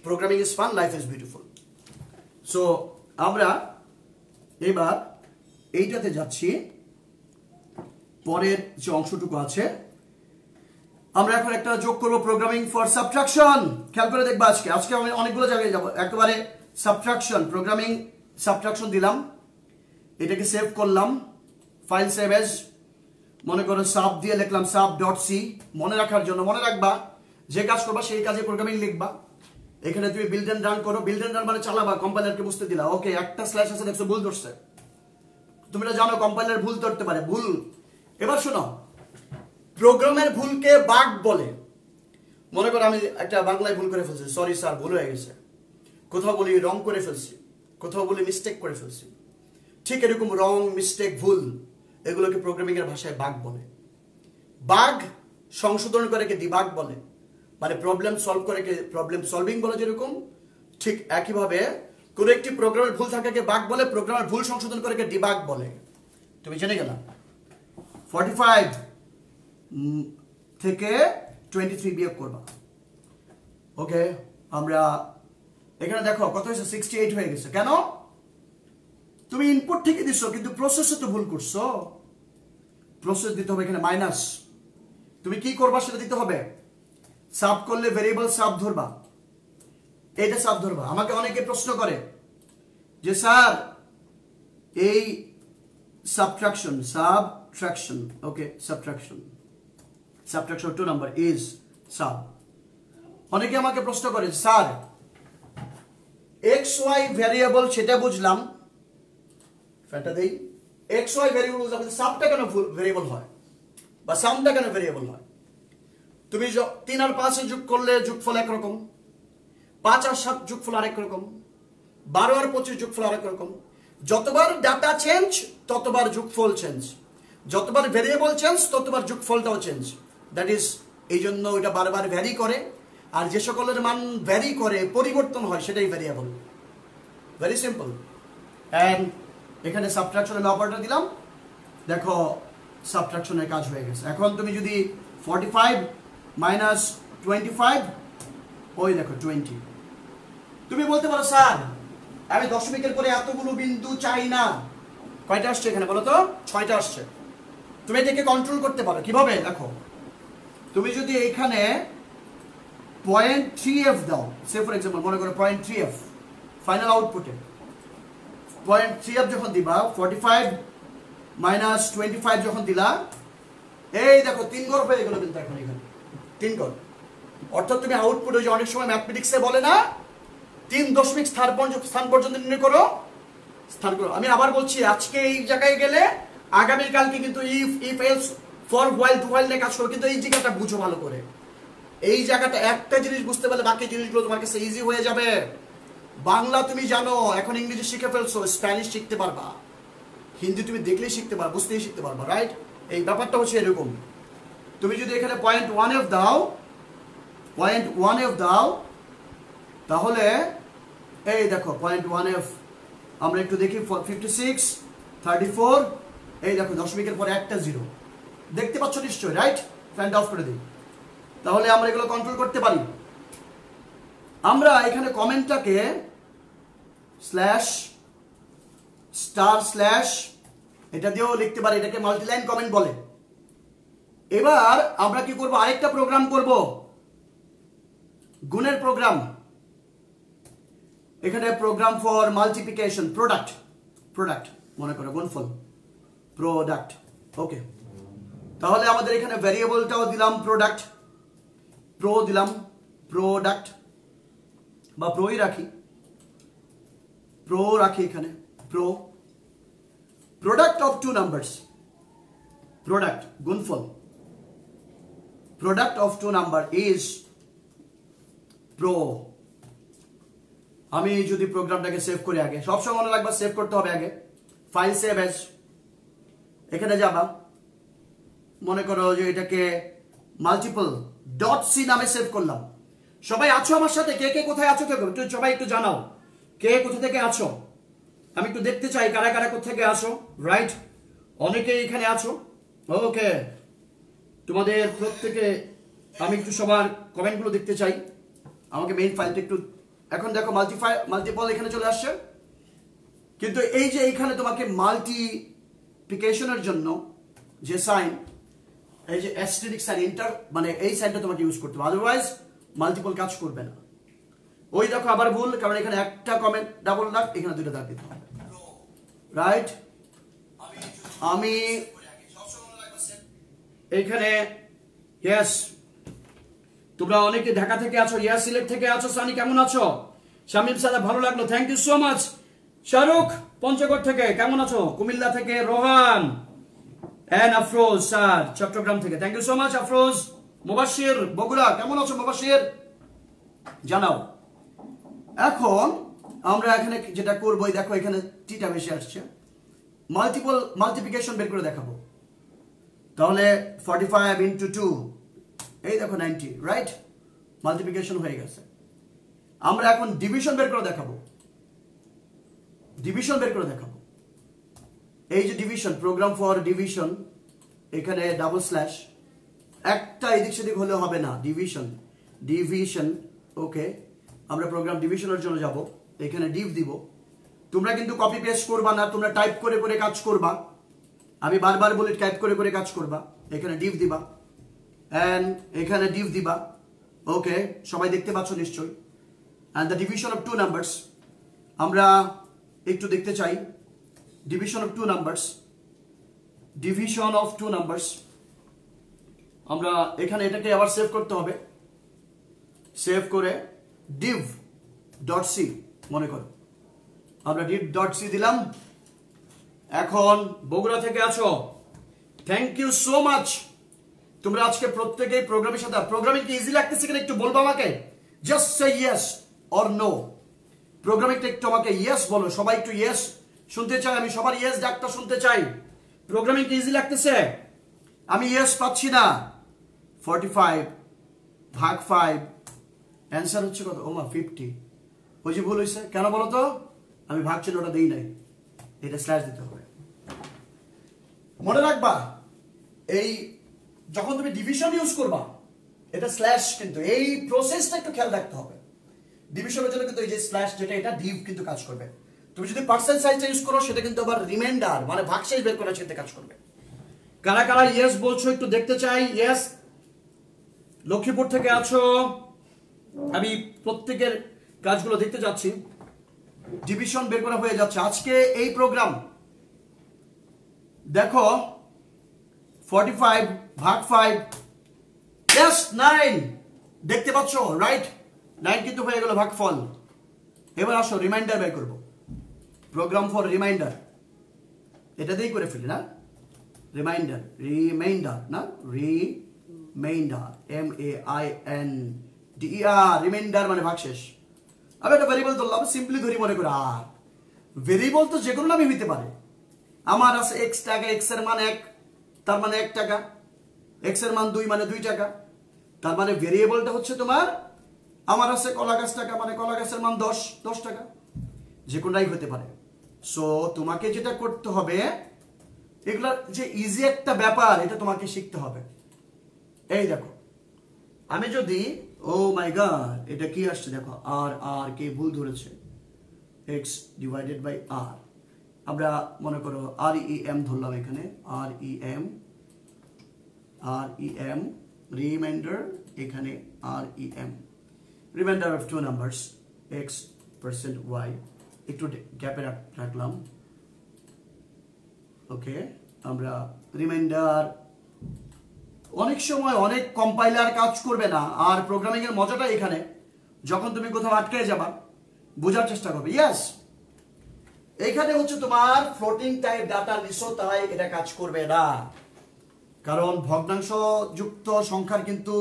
programming is fun life is beautiful so আমরা এবার এইটাতে যাচ্ছি। পরের যে অংশটুকু আছে আমরা এখন একটা যোগ করব প্রোগ্রামিং ফর সাবট্রাকশন খেয়াল করে দেখবা আজকে। আজকে আমি অনেকগুলো জায়গায় যাব। একেবারে সাবট্রাকশন প্রোগ্রামিং সাবট্রাকশন দিলাম। এটাকে সেভ করলাম। ফাইল সেভ এজ মনে করো সাব দিয়ে লিখলাম সাব ডট সি মনে রাখার জন্য, মনে রাখবা, যে কাজ করবা সেই কাজে প্রোগ্রামিং লিখবা। এখানে তুমি বিল্ড এন্ড রান করো। বিল্ড এন্ড রান মানে চালাবা কম্পাইলারকে বুঝতে দিলা। ওকে, একটা স্ল্যাশ আছে, দেখছ, ভুল ধরছে। তুমি এটা জানো কম্পাইলার ভুল ধরতে পারে, ভুল। এবার শোনো প্রোগ্রামের ভুলকে বাগ বলে। মনে করো আমি একটা বাংলায় ভুল করে ফেলছি। সরি স্যার ভুল হয়ে গেছে। কোথাও বলি রং করে ফেলছি। কোথাও বলি মিস্টেক করে ফেলছি। ঠিক এরকম রং মিস্টেক ভুল, এগুলোকে প্রোগ্রামিং এর ভাষায় বাগ বলে। বাগ সংশোধন করে কে দিবাগ বলে? মানে প্রবলেম সলভ করে কে প্রবলেম সলভিং বলে যেরকম? ঠিক একইভাবে কোন একটি প্রোগ্রামের ভুল থাকাকে বাগ বলে প্রোগ্রামের ভুল সংশোধন করে কে ডিবাগ বলে? তুমি জেনে গেলা? ফর্টি ফাইভ থেকে টোয়েন্টি থ্রি বিয়োগ করবা। ওকে, আমরা এখানে দেখো কত হয়েছে? সিক্সটি এইট হয়ে গেছে। কেন? তুমি ইনপুট ঠিকই দিচ্ছ কিন্তু প্রসেসে তো ভুল করছ। প্রসেস দিতে হবে এখানে মাইনাস তুমি কি করবা সেটা দিতে হবে? সাব করলে ভেরিয়েবল সাব ধরবা। এটা সাব ধরবা। আমাকে অনেকে প্রশ্ন করে যে, স্যার, এই subtraction subtraction okay subtraction subtraction two number is sub অনেকে আমাকে প্রশ্ন করে, স্যার এক্স ওয়াই ভ্যারিয়েবল সেটা বুঝলাম। ফ্যানটা দেই। এক্স ওয়াই ভ্যারিয়েবল বুঝলাম সাবটা কেন ভ্যারিয়েবল হয়? বা সামটা কেন ভ্যারিয়েবল হয়? তুমি তিন আর পাঁচে যোগ করলে যোগফল একরকম। পাঁচ আর সাত যোগফল আরেক রকম। বারো আর পঁচিশ যোগফল আরেক রকম। যতবার ডাটা চেঞ্জ ততবার যোগফল চেঞ্জ যতবার ভেরিয়েবল চেঞ্জ ততবার যোগফলটাও চেঞ্জ দ্যাট ইজ এই জন্য ওইটা বারবার ভ্যারি করে। আর যে সকলের মান ভ্যারি করে, পরিবর্তন হয়, সেটাই ভ্যারিয়েবল ভেরি সিম্পল অ্যান্ড এখানে সাবট্রাকশনের অপারেটর দিলাম। দেখো সাবট্রাকশনের কাজ হয়ে গেছে। এখন তুমি যদি forty five minus twenty five ওই দেখো টোয়েন্টি তুমি বলতে পারো, স্যার, আমি দশমিকের পরে এতগুলো বিন্দু চাই না। কয়টা আসছে এখানে বলো তো? ছয়টা আসছে। তুমি এটাকে কন্ট্রোল করতে পারো। কীভাবে? দেখো। তুমি যদি এইখানে পয়েন্ট থ্রি এফ দাও সে ফর এক্সাম্পল মনে করো পয়েন্ট থ্রি এফ ফাইনাল আউটপুটে পয়েন্ট থ্রি এফ যখন দিবা forty five minus twenty five যখন দিলা, এই দেখো, তিন গড় হয়ে গেল কিন্তু এখন এখানে, তিন গড় অর্থাৎ তুমি আউটপুট যে অনেক সময় ম্যাথমেটিক্সে বলে না, তিন দশমিক স্থান পর্যন্ত স্থান পর্যন্ত নির্ণয় করো, স্থান করো। আমি আবার বলছি, আজকে এই জায়গায় গেলে আগামীকালকে কিন্তু if if else for while do while কাজ করো, কিন্তু এই জায়গাটা বুঝো ভালো করে। এই জায়গাটা একটা জিনিস বুঝতে পারলে বাকি জিনিসগুলো তোমার কাছে ইজি হয়ে যাবে। বাংলা তুমি জানো, এখন ইংরেজি শিখে ফেলছো স্প্যানিশ শিখতে পারবা। হিন্দি তুমি দেখলেই শিখতে পারবা, বুঝতেই শিখতে পারবা রাইট এই ব্যাপারটা হচ্ছে এরকম। তুমি যদি এখানে পয়েন্ট ওয়ান এফ দাও পয়েন্ট ওয়ান এফ দাও, তাহলে এই দেখো পয়েন্ট ওয়ান এফ আমরা একটু দেখি ফিফটি সিক্স থার্টি ফোর এই দেখো, দশমিকের পরে একটা জিরো দেখতে পাচ্ছ নিশ্চয়ই রাইট ফ্যানটা অফ করে দিই। তাহলে আমরা এগুলো কন্ট্রোল করতে পারি। আমরা এখানে কমেন্টটাকে স্ল্যাশ স্টার স্ল্যাশ এটা দিয়েও লিখতে পারি, এটাকে মাল্টিলাইন কমেন্ট বলে। এবার আমরা কি করব? আরেকটা প্রোগ্রাম করব। গুণের প্রোগ্রাম এখানে program for multiplication product product মনে করো গুণফল প্রোডাক্ট ওকে তাহলে আমাদের এখানে ভ্যারিয়েবলটাও দিলাম প্রোডাক্ট প্রো দিলাম প্রোডাক্ট বা প্রোই রাখি। প্রো রাখি এখানে pro product of two numbers product গুণফল। Product of two number is pro আমি যদি প্রোগ্রামটাকে সেভ করি আগে, সবসময় মনে রাখবা সেভ করতে হবে আগে। ফাইল সেভ এস এখানে যাবা। মনে করো যে এটাকে মাল্টিপল ডট সি নামে সেভ করলাম। সবাই আছো আমার সাথে? কে কে কোথায় আছো কেউ? একটু সবাই একটু জানাও। কে কোথা থেকে আছো? আমি একটু দেখতে চাই কারা কারা থেকে আছো। রাইট অনেকে এখানে আছো। ওকে তোমাদের প্রত্যেকে আমি একটু সবার কমেন্টগুলো দেখতে চাই। আমাকে মেইন ফাইলটা একটু এখন দেখো মাল্টিফাই মাল্টিপল এখানে চলে আসছে। কিন্তু এই যে এইখানে তোমাকে মাল্টিপ্লিকেশনের জন্য যে সাইন এই যে অ্যাস্টেরিক সাইন ইন্টার মানে এই সাইনটা তোমাকে ইউজ করতে হবে। আদারওয়াইজ মাল্টিপল কাজ করবে না। ওই দেখো আবার ভুল, কারণ এখানে একটা কমেন্ট ডাবল দাগ এখানে দুটো দাগ দিতে হবে। রাইট আমি এখানে ইয়েস তোমরা অনেকে ঢাকা থেকে আছো ইয়ার সিলেট থেকে আছো, সানি, কেমন আছো? শামিম সাদা, ভালো লাগল thank you so much Shahrukh, Panchagarh থেকে, কেমন আছো? কুমিল্লা থেকে, রোহান। এন আফরোজ স্যার চট্টগ্রাম থেকে। Thank you so much Afroz Mubashir Bogra, কেমন আছো মুবাশির জানাও। এখন আমরা এখানে যেটা করব দেখো এখানে টিটা বেশি আসছে। মাল্টিপল মাল্টিপ্লিকেশন বের করে দেখাবো। তাহলে ফর্টি ফাইভ ইন্টু টু এই দেখো নাইনটি রাইট মাল্টিপ্লিকেশন হয়ে গেছে। আমরা এখন ডিভিশন বের করে দেখাবো। ডিভিশন বের করে দেখাবো। এই যে ডিভিশন প্রোগ্রাম ফর ডিভিশন এখানে ডাবল স্ল্যাশ একটা এদিক সেদিক হলে হবে না ডিভিশন ডিভিশন ওকে আমরা প্রোগ্রাম ডিভিশনের জন্য যাব, এখানে ডিভ দিব। তোমরা কিন্তু কপি পেস্ট করবা না, তোমরা টাইপ করে করে কাজ করবা। আমি বারবার বলি টাইপ করে করে কাজ করবা, এখানে ডিভ দিবা। অ্যান্ড এখানে ডিভ দিবা ওকে সবাই দেখতে পাচ্ছ নিশ্চয়ই। And the division of two numbers আমরা একটু দেখতে চাই। Division of two numbers division of two numbers আমরা এখানে এটাকে আবার সেভ করতে হবে। সেভ করে ডিভ ডট সি মনে করো। আমরা ডিভ ডট সি দিলাম। এখন বগুড়া থেকে আছো। থ্যাংক ইউ সো মাচ তোমরা আজকে প্রত্যেকেই প্রোগ্রামের সাথে প্রোগ্রামিং কি ইজি লাগতেছে কিনা একটু বলব আমাকে? Just say yes or no প্রোগ্রামিংটা একটু আমাকে ইয়েস বলো। সবাই একটু ইয়েস শুনতে চাই, আমি সবার ইয়েস ডাক্তার শুনতে চাই। প্রোগ্রামিং কি ইজি লাগতেছে? আমি ইয়েস পাচ্ছি না। ফর্টি ফাইভ ভাগ ফাইভ অ্যান্সার হচ্ছে কত? ওমা ফিফটি ওই যে ভুল হয়েছে কেন বলো তো? আমি ভাগ চিহ্নটা দিই নাই। এটা স্ল্যাশ দিতে হবে। মনে রাখবা, এই যখন তুমি ডিভিশন ইউজ করবা, এটা স্ল্যাশ কিন্তু, এই প্রসেসটা একটু খেয়াল রাখতে হবে। ডিভিশনের জন্য কিন্তু এই যে স্ল্যাশ যেটা, এটা ডিভ কিন্তু কাজ করবে। তুমি যদি পার্সেন্ট সাইজটা ইউজ করো, সেটা কিন্তু আবার রিমাইন্ডার মানে ভাগ ভাগশেষ বের করার ক্ষেত্রে কাজ করবে। কারা কারা ইয়েস বলছো একটু দেখতে চাই। ইয়েস লক্ষ্মীপুর থেকে আছো। আমি প্রত্যেকের কাজগুলো দেখতে যাচ্ছি। ডিভিশন বের করা হয়ে যাচ্ছে। আজকে এই প্রোগ্রাম দেখো ফর্টি ফাইভ ভাগ ফাইভ ইয়েস নাইন দেখতে পাচ্ছ রাইট নাইন কিন্তু হয়ে গেল ভাগ ফল এবার আসো রিমাইন্ডার বের করব। প্রোগ্রাম ফর রিমাইন্ডার এটা দিয়েই করে ফেলি, না? রিমাইন্ডার রিমাইন্ডার না? Reminder M A I N D R reminder মানে ভাগশেষ আমি একটা ভেরিয়েবল ধরলাম সিম্পলি ধরি মনে করে, আর। ভেরিয়েবল তো যে কোনো নামই হইতে পারে। আমার আছে এক্স টাকা এক্সের মান এক, তার মানে এক টাকা। এক্সের মান দুই মানে দুই টাকা। তার মানে ভেরিয়েবলটা হচ্ছে তোমার, আমার আছে কলা গাছ টাকা মানে কলা গাছের মান দশ দশ টাকা। যে কোনটাই হতে পারে। সো তোমাকে যেটা করতে হবে এগুলার যে ইজি একটা ব্যাপার, এটা তোমাকে শিখতে হবে। এই দেখো, আমি যদি ও মাই গড এটা কি আসছে দেখো আর আর কে ভুল ধরেছে। এক্স ডিভাইডেড বাই আর আমরা মনে করো আর ই এম ধরলাম এখানে R E M R E M reminder এখানে R E M reminder of two numbers X percent Y একটু গ্যাপে রাখলাম। ওকে আমরা রিমাইন্ডার অনেক সময় অনেক কম্পাইলার কাজ করবে না, আর প্রোগ্রামিং এর মজাটা এখানে। যখন তুমি কোথাও আটকে যাবা, বোঝার চেষ্টা করবে। ইয়াস এখানে হচ্ছে তোমার ফ্লোটিং টাইপ ডাটা নিছো তাই এটা কাজ করবে না। কারণ ভগ্নাংশ যুক্ত সংখ্যার কিন্তু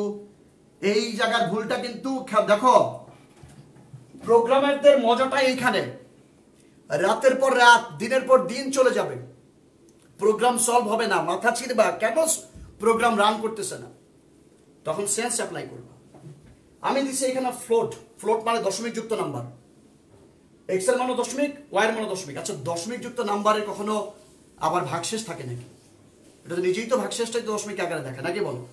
এই জায়গার ভুলটা কিন্তু দেখো প্রোগ্রামারদের মজাটা এইখানে রাতের পর রাত, দিনের পর দিন চলে যাবে। প্রোগ্রাম সলভ হবে না। মাথা ছিড়বা কেন প্রোগ্রাম রান করতেছে না? তখন সেন্স অ্যাপ্লাই করবা। আমি দিচ্ছি এখানে ফ্লোট ফ্লোট মানে দশমিক যুক্ত নাম্বার এক্সেল মানে দশমিক ওয়াইয়ের মানে দশমিক। আচ্ছা দশমিক যুক্ত নাম্বারে কখনো আবার ভাগশেষ থাকে নাকি? এটা তো নিজেই তো ভাগশেষটাই তো দশমিক আকারে দেখে, নাকি বলো?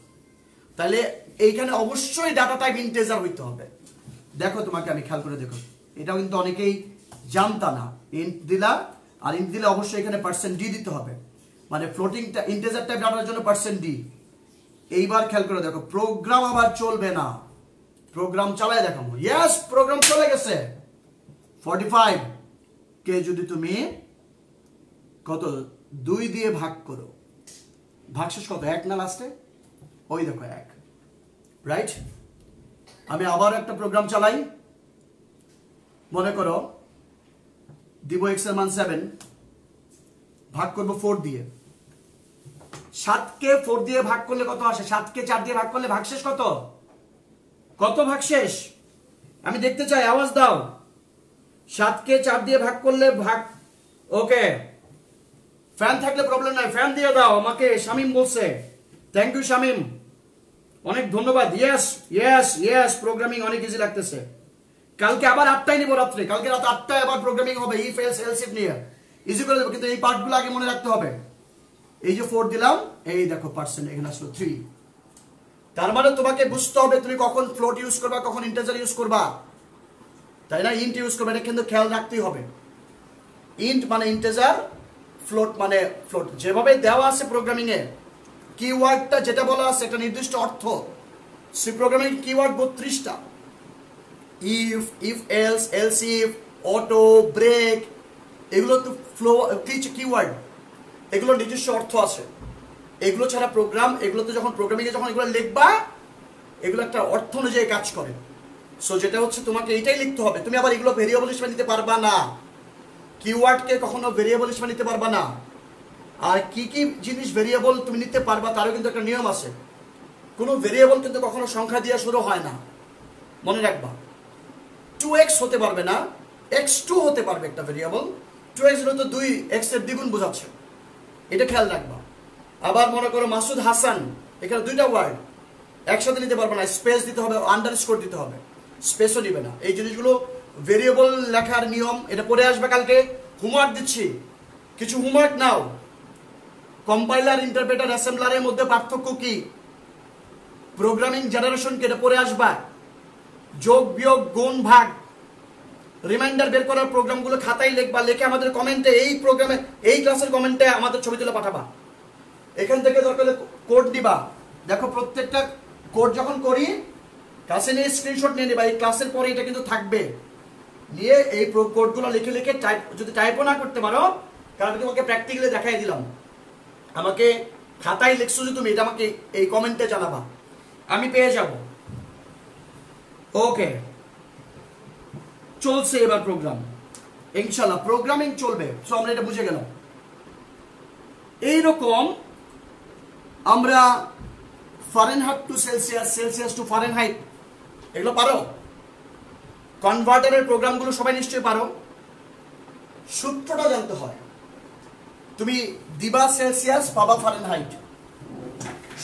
তাহলে এইখানে অবশ্যই ডাটা টাইপ ইন্টেজার হইতে হবে। দেখো তোমাকে আমি খেয়াল করে দেখো। এটাও কিন্তু অনেকেই জানতা না। ইন্ট দিলা আর ইন্ট দিলে অবশ্যই এখানে পার্সেন্ট ডি দিতে হবে। মানে ফ্লোটিংটা ইন্টেজার টাইপ ডাটার জন্য পার্সেন্ট ডি এইবার খেয়াল করে দেখো প্রোগ্রাম আবার চলবে না। প্রোগ্রাম চালায় দেখাবো। ইয়েস প্রোগ্রাম চলে গেছে। ফর্টি ফাইভ কে যদি তুমি কত, দুই দিয়ে ভাগ করো। ভাগ ভাগশেষ কত? এক না লাস্টে ওই দেখো, এক। রাইট আমি আবার একটা প্রোগ্রাম চালাই। মনে করো দিব এক্সের মান সেভেন ভাগ করব ফোর দিয়ে। সাতকে ফোর দিয়ে ভাগ করলে কত আসে? সাতকে চার দিয়ে ভাগ করলে ভাগশেষ কত? কত ভাগশেষ? আমি দেখতে চাই, আওয়াজ দাও। সাতকে চার দিয়ে ভাগ করলে ভাগ, ওকে। ফ্যান থাকলে প্রবলেম নাই, ফ্যান দিয়ে দাও, আমাকে শামিম বলছে। Thank you Shamim. অনেক ধন্যবাদ। ইয়েস ইয়েস ইয়েস প্রোগ্রামিং অনেক ইজি লাগতেছে। কালকে আবার আটটায় নিবো রাত্রে কালকে রাত আটটায় আবার প্রোগ্রামিং হবে ইফ এলস এলস ইফ নিয়ে ইজি করে দেবো, কিন্তু এই পার্টগুলো আগে মনে রাখতে হবে। এই যে ফোর দিলাম, এই দেখো পার্সেন্ট এখানে আসলো থ্রি তার মানে তোমাকে বুঝতে হবে তুমি কখন ফ্লোট ইউজ করবা, কখন ইন্টাজার ইউজ করবা। তাই না? ইন্ট ইউজ করবে, এটা কিন্তু খেয়াল রাখতেই হবে। ইন্ট মানে ইন্টেজার ফ্লোট মানে ফ্লোট যেভাবে দেওয়া আছে প্রোগ্রামিং এ কিওয়ার্ডটা যেটা বলা আছে, একটা নির্দিষ্ট অর্থ। সি প্রোগ্রামিং কিওয়ার্ড বত্রিশটা। If if else else if auto break এগুলো তো ফ্লো কিওয়ার্ড এগুলো নিজস্ব অর্থ আছে। এগুলো ছাড়া প্রোগ্রাম এগুলোতে যখন প্রোগ্রামিংয়ে যখন এগুলো লিখবা, এগুলো একটা অর্থ অনুযায়ী কাজ করে। সো যেটা হচ্ছে তোমাকে এটাই লিখতে হবে। তুমি আবার এগুলো ভেরিয়েবল হিসেবে নিতে পারবা না। কিওয়ার্ডকে কখনো ভেরিয়েবল হিসেবে নিতে পারবা না। আর কি কি জিনিস ভেরিয়েবল তুমি নিতে পারবা, তারও কিন্তু একটা নিয়ম আছে। কোনো ভেরিয়েবল কিন্তু কখনো সংখ্যা দিয়ে শুরু হয় না। মনে রাখবা। টু এক্স হতে পারবে না। এক্স টু হতে পারবে একটা ভেরিয়েবল টু এক্স হলে তো দুই এর দ্বিগুণ বোঝাচ্ছে। এটা খেয়াল রাখবা। আবার মনে করো মাসুদ হাসান, এখানে দুইটা ওয়ার্ড একসাথে নিতে পারবে না স্পেস দিতে হবে আন্ডার স্কোর দিতে হবে। স্পেসও দিবে না। এই জিনিসগুলো ভেরিয়েবল লেখার নিয়ম, এটা পড়ে আসবে কালকে। হোমওয়ার্ক দিচ্ছি। কিছু হোমওয়ার্ক নাও। কম্পাইলার ইন্টারপ্রেটার অ্যাসেম্বলারের মধ্যে পার্থক্য কি? প্রোগ্রামিং জেনারেশনকে এটা পড়ে আসবা। যোগ বিয়োগ গুণ ভাগ। রিমাইন্ডার বের করার প্রোগ্রামগুলো খাতায় লিখবা, লিখে আমাদের কমেন্টে, এই প্রোগ্রামে, এই ক্লাসের কমেন্টে আমাদের ছবি তুলে পাঠাবা। এখান থেকে দরকার কোড দিবা। দেখো প্রত্যেকটা কোড যখন করি, ক্লাসে নিয়ে স্ক্রিনশট নিয়ে নিবা। এই ক্লাসের পরে এটা কিন্তু থাকবে। নিয়ে এই কোডগুলো লিখে লিখে টাইপ যদি টাইপও না করতে পারো, কারণ আমি তোমাকে প্র্যাকটিক্যালি দেখাই দিলাম। আমাকে খাতায় লিখছো যে তুমি, এটা আমাকে এই কমেন্টে জানাবা। আমি পেয়ে যাব। ওকে চলছে এবার প্রোগ্রাম ইনশাল্লাহ প্রোগ্রামিং চলবে। সো আমরা এটা বুঝে গেলাম। এইরকম আমরা Fahrenheit to Celsius Celsius to Fahrenheit এগুলো পারো? কনভার্টারের প্রোগ্রামগুলো সবাই নিশ্চয়ই পারো। সূত্রটা জানতে হয়। তুমি দিবা সেলসিয়াস পাবা ফারেনহাইট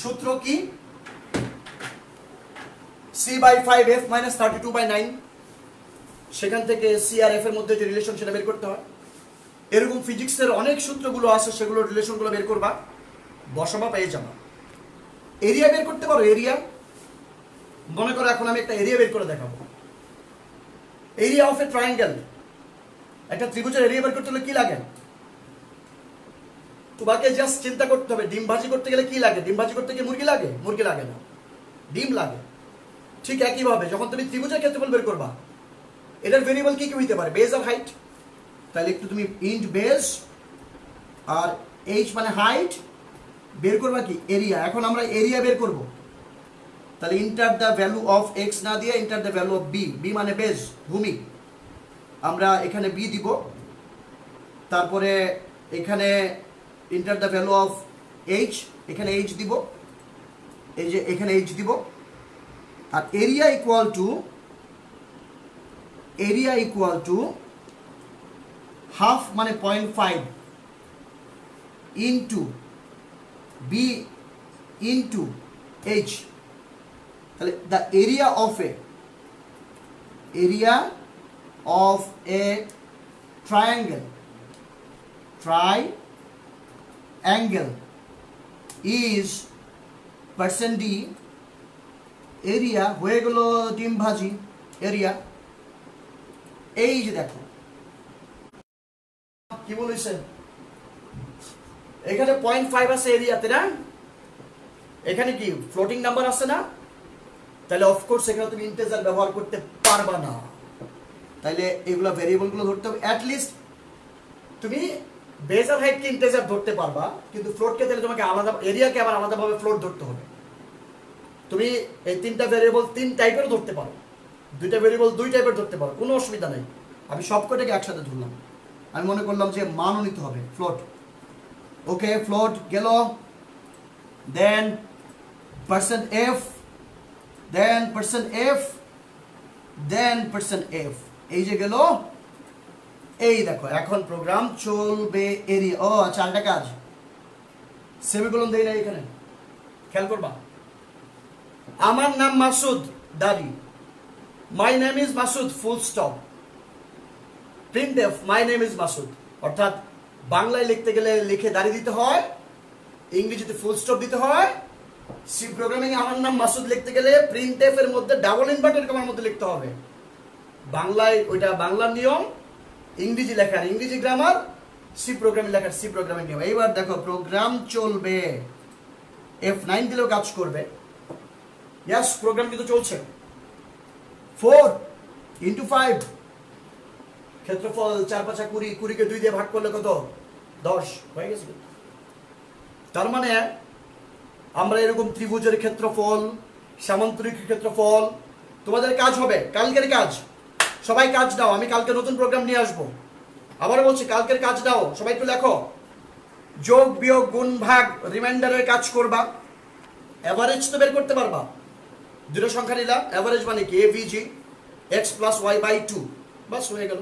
সূত্র কি? C by five F minus thirty two by nine সেখান থেকে সি আর এফ এর মধ্যে যে রিলেশন সেটা বের করতে হয়। এরকম ফিজিক্সের অনেক সূত্রগুলো আছে সেগুলো রিলেশনগুলো বের করবা। বসাবা পেয়ে যাবা। এরিয়া বের করতে পারো এরিয়া মনে করো এখন আমি একটা এরিয়া বের করে দেখাবো। এরিয়া অফ এ ট্রায়াঙ্গেল একটা ত্রিভুজের এরিয়া বের করতে হলে কি লাগে? তোমাকে জাস্ট চিন্তা করতে হবে, ডিম ভাজি করতে গেলে কি লাগে? ডিম ভাজি করতে গিয়ে মুরগি লাগে? মুরগি লাগে না। ডিম লাগে। ঠিক একইভাবে যখন তুমি ত্রিভুজের ক্ষেত্রফল বের করবা, এটার ভেরিয়েবল কি কি হইতে পারে? বেজ আর হাইট তাহলে একটু তুমি ইন্ট বেস আর এইচ মানে হাইট বের করবা কি? এরিয়া এখন আমরা এরিয়া বের করব। তাহলে enter the value of X না দিয়ে enter the value of B B মানে বেস ভূমি। আমরা এখানে বি দিব। তারপরে এখানে enter the value of H এখানে এইচ দিব। এই যে এখানে এইচ দিব। আর area equal to area equal to half মানে point five into B into H তাহলে the area of a area of a triangle triangle is percent area হয়ে গেল ডিম ভাজি, এরিয়া। এই যে দেখো। কি বলেছে? এখানে পয়েন্ট ফাইভ আছে এরিয়াতে, না? এখানে কি ফ্লোটিং নাম্বার আছে না? তাহলে অফকোর্স এখানে তুমি ইন্টেজার ব্যবহার করতে পারবা না। তাহলে এগুলো ভেরিয়েবলগুলো ধরতে হবে। অ্যাটলিস্ট তুমি বেজার হাইটকে ইন্টেজার ধরতে পারবা, কিন্তু ফ্লোটকে তাহলে তোমাকে আলাদা, এরিয়াকে আবার আলাদাভাবে ফ্লোট ধরতে হবে। তুমি এই তিনটা ভেরিয়েবল তিন টাইপের ধরতে পারো। দুইটা ভেরিয়েবল দুই টাইপের ধরতে পারো। কোনো অসুবিধা নেই। আমি সবকটাকে একসাথে ধরলাম। আমি মনে করলাম যে মানও নিতে হবে। ফ্লোট ওকে ফ্লোট গেল। Then percent F then percent F then percent F এই যে গেল। এই দেখো, এখন প্রোগ্রাম চলবে এরি ও আচ্ছা আরেকটা কাজ। সেমিকোলন দেই না এখানে। খেয়াল করবা? আমার নাম মাসুদ দাদি my name is Masud full stop print F my name is Masud অর্থাৎ বাংলায় লিখতে গেলে লিখে দাঁড়িয়ে দিতে হয়, ইংরেজিতে ফুল স্টপ দিতে হয়। সি প্রোগ্রামিং আমার নাম মাসুদ লিখতে গেলে প্রিন্ট এফ এর মধ্যে ডাবল ইনভার্টেড কমার মধ্যে লিখতে হবে। বাংলায় ওইটা বাংলার নিয়ম, ইংরেজি লেখার ইংরেজি গ্রামার সি প্রোগ্রামিং লেখার সি প্রোগ্রামিং নিয়ম। এইবার দেখো প্রোগ্রাম চলবে। এফ নাইন দিলেও কাজ করবে। ইয়াস প্রোগ্রাম কিন্তু চলছে। ফোর ইন্টু ফাইভ ক্ষেত্রফল চার, পাঁচা কুড়ি, কুড়িকে দুই দিয়ে ভাগ করলে কত? দশ। হয়ে গেছে তার মানে আমরা এরকম ত্রিভুজের ক্ষেত্রফল, সামান্তরিক ক্ষেত্রফল, তোমাদের কাজ হবে। কালকের কাজ। সবাই কাজ দাও। আমি কালকে নতুন প্রোগ্রাম নিয়ে আসব। আবার বলছি, কালকের কাজ দাও। সবাই একটু লেখো। যোগ, বিয়োগ, গুণ, ভাগ রিমাইন্ডারের কাজ করবা। অ্যাভারেজ তো বের করতে পারবা। দুটো সংখ্যা নিলাম অ্যাভারেজ মানে কি? A VG X plus Y by two বাস, হয়ে গেল।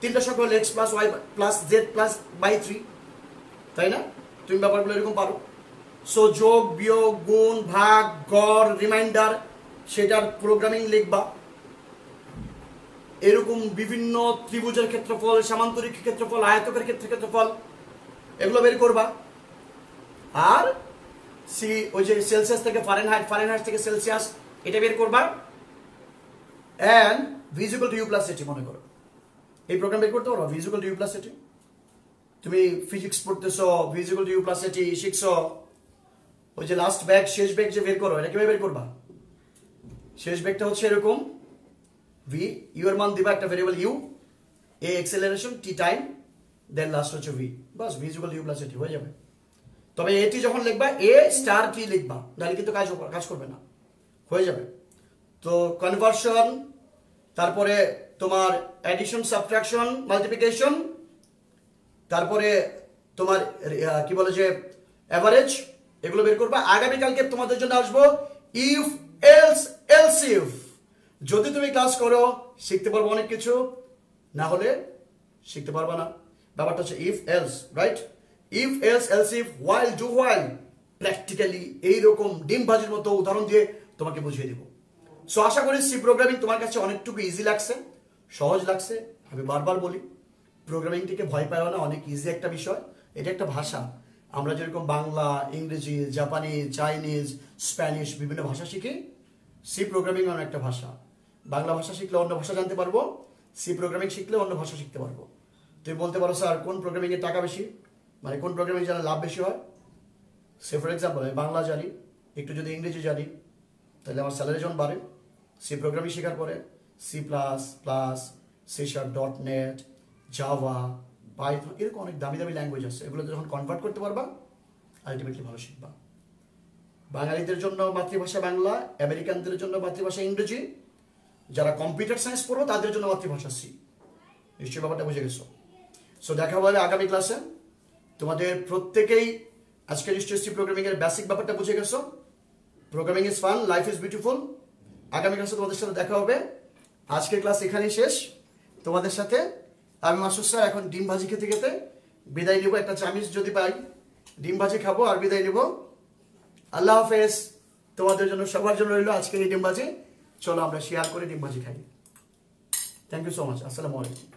তিনটা সংখ্যা হলো X plus Y plus Z plus by three তাই না? তুমি ব্যাপারগুলো এরকম পারো। সো যোগ, বিয়োগ, গুণ, ভাগ, গড় রিমাইন্ডার সেটার প্রোগ্রামিং লিখবা। এরকম বিভিন্ন ত্রিভুজের ক্ষেত্রফল, সামান্তরিক ক্ষেত্রফল, আয়তকের ক্ষেত্রে ক্ষেত্রফল, এগুলো বের করবা। আর সি, ওই যে সেলসিয়াস থেকে ফারেনহাইট ফারেনহাইট থেকে সেলসিয়াস এটা বের করবা। And visible to u plus at মনে করো। এই প্রোগ্রাম বের করতে পারো ভিজিবল টু ইউ প্লাস এটি তুমি ফিজিক্স পড়তেছো visible to u plus a t শিখছো। ওই যে লাস্ট ব্যাগ শেষ ব্যাগ যে বের করো, এটা কীভাবে বের করবা? শেষ ব্যাগটা হচ্ছে এরকম। ভি ইউ এর মান দিবা একটা variable u a acceleration t time then last হচ্ছে ভি বাস ভিজিবল ইউ প্লাস এটি হয়ে যাবে। তবে এটি যখন লিখবা এ স্টার টি লিখবা? নাহলে কিন্তু কাজ কাজ করবে না। হয়ে যাবে। তো কনভার্সন তারপরে তোমার অ্যাডিশন সাবট্রাকশন মাল্টিপ্লিকেশন তারপরে তোমার কি বলে যে অ্যাভারেজ এগুলো বের করবা। আগামীকালকে তোমাদের জন্য আসব ইফ এলস এলস ইফ যদি তুমি ক্লাস করো, শিখতে পারব অনেক কিছু। না হলে শিখতে পারবা না। ব্যাপারটা হচ্ছে if else right if else else if while do while practically এইরকম ডিম ভাজির মতো উদাহরণ দিয়ে তোমাকে বুঝিয়ে দিব। সো আশা করি সি প্রোগ্রামিং তোমার কাছে অনেকটুকু ইজি লাগছে, সহজ লাগছে, আমি বারবার বলি প্রোগ্রামিংটিকে ভয় পাও না, অনেক ইজি একটা বিষয়। এটা একটা ভাষা। আমরা যেরকম বাংলা, ইংরেজি, জাপানি, চাইনিজ, স্প্যানিশ বিভিন্ন ভাষা শিখি সি প্রোগ্রামিং অনেক একটা ভাষা। বাংলা ভাষা শিখলে অন্য ভাষা জানতে পারব সি প্রোগ্রামিং শিখলে অন্য ভাষা শিখতে পারব। তুমি বলতে পারো, স্যার, কোন প্রোগ্রামিং এর টাকা বেশি? মানে কোন প্রোগ্রামিং জানা লাভ বেশি হয়? সে ফর এক্সাম্পল আমি বাংলা জানি, একটু যদি ইংরেজি জানি, তাহলে আমার স্যালারি যখন বাড়ে। সি প্রোগ্রামিং শেখার পরে C plus plus C sharp dot net Java Python এরকম অনেক দামি দামি ল্যাঙ্গুয়েজ আছে। এগুলো যখন কনভার্ট করতে পারবা আলটিমেটলি ভালো শিখবা। বাঙালিদের জন্য মাতৃভাষা বাংলা আমেরিকানদের জন্য মাতৃভাষা ইংরেজি। যারা কম্পিউটার সায়েন্স পড়ো, তাদের জন্য মাতৃভাষা সি নিশ্চয়ই ব্যাপারটা বুঝে গেছো। সো দেখা হবে আগামী ক্লাসে তোমাদের প্রত্যেকেই আজকে নিশ্চয়ই সি প্রোগ্রামিং এর বেসিক ব্যাপারটা বুঝে গেছো? Programming is fun life is beautiful আগামী ক্লাসে তোমাদের সাথে দেখা হবে। আজকের ক্লাস এখানেই শেষ। তোমাদের সাথে আমি মাসুদ স্যার এখন ডিম ভাজি খেতে খেতে বিদায় নিব, একটা চামিচ যদি পাই। ডিম ভাজি খাব আর বিদায় নিব। আল্লাহ হাফেজ। তোমাদের জন্য সবার জন্য রইল আজকের এই ডিম ভাজি। চলো আমরা শেয়ার করে ডিম ভাজি খাই। থ্যাংক ইউ সো মাচ আসসালামু আলাইকুম।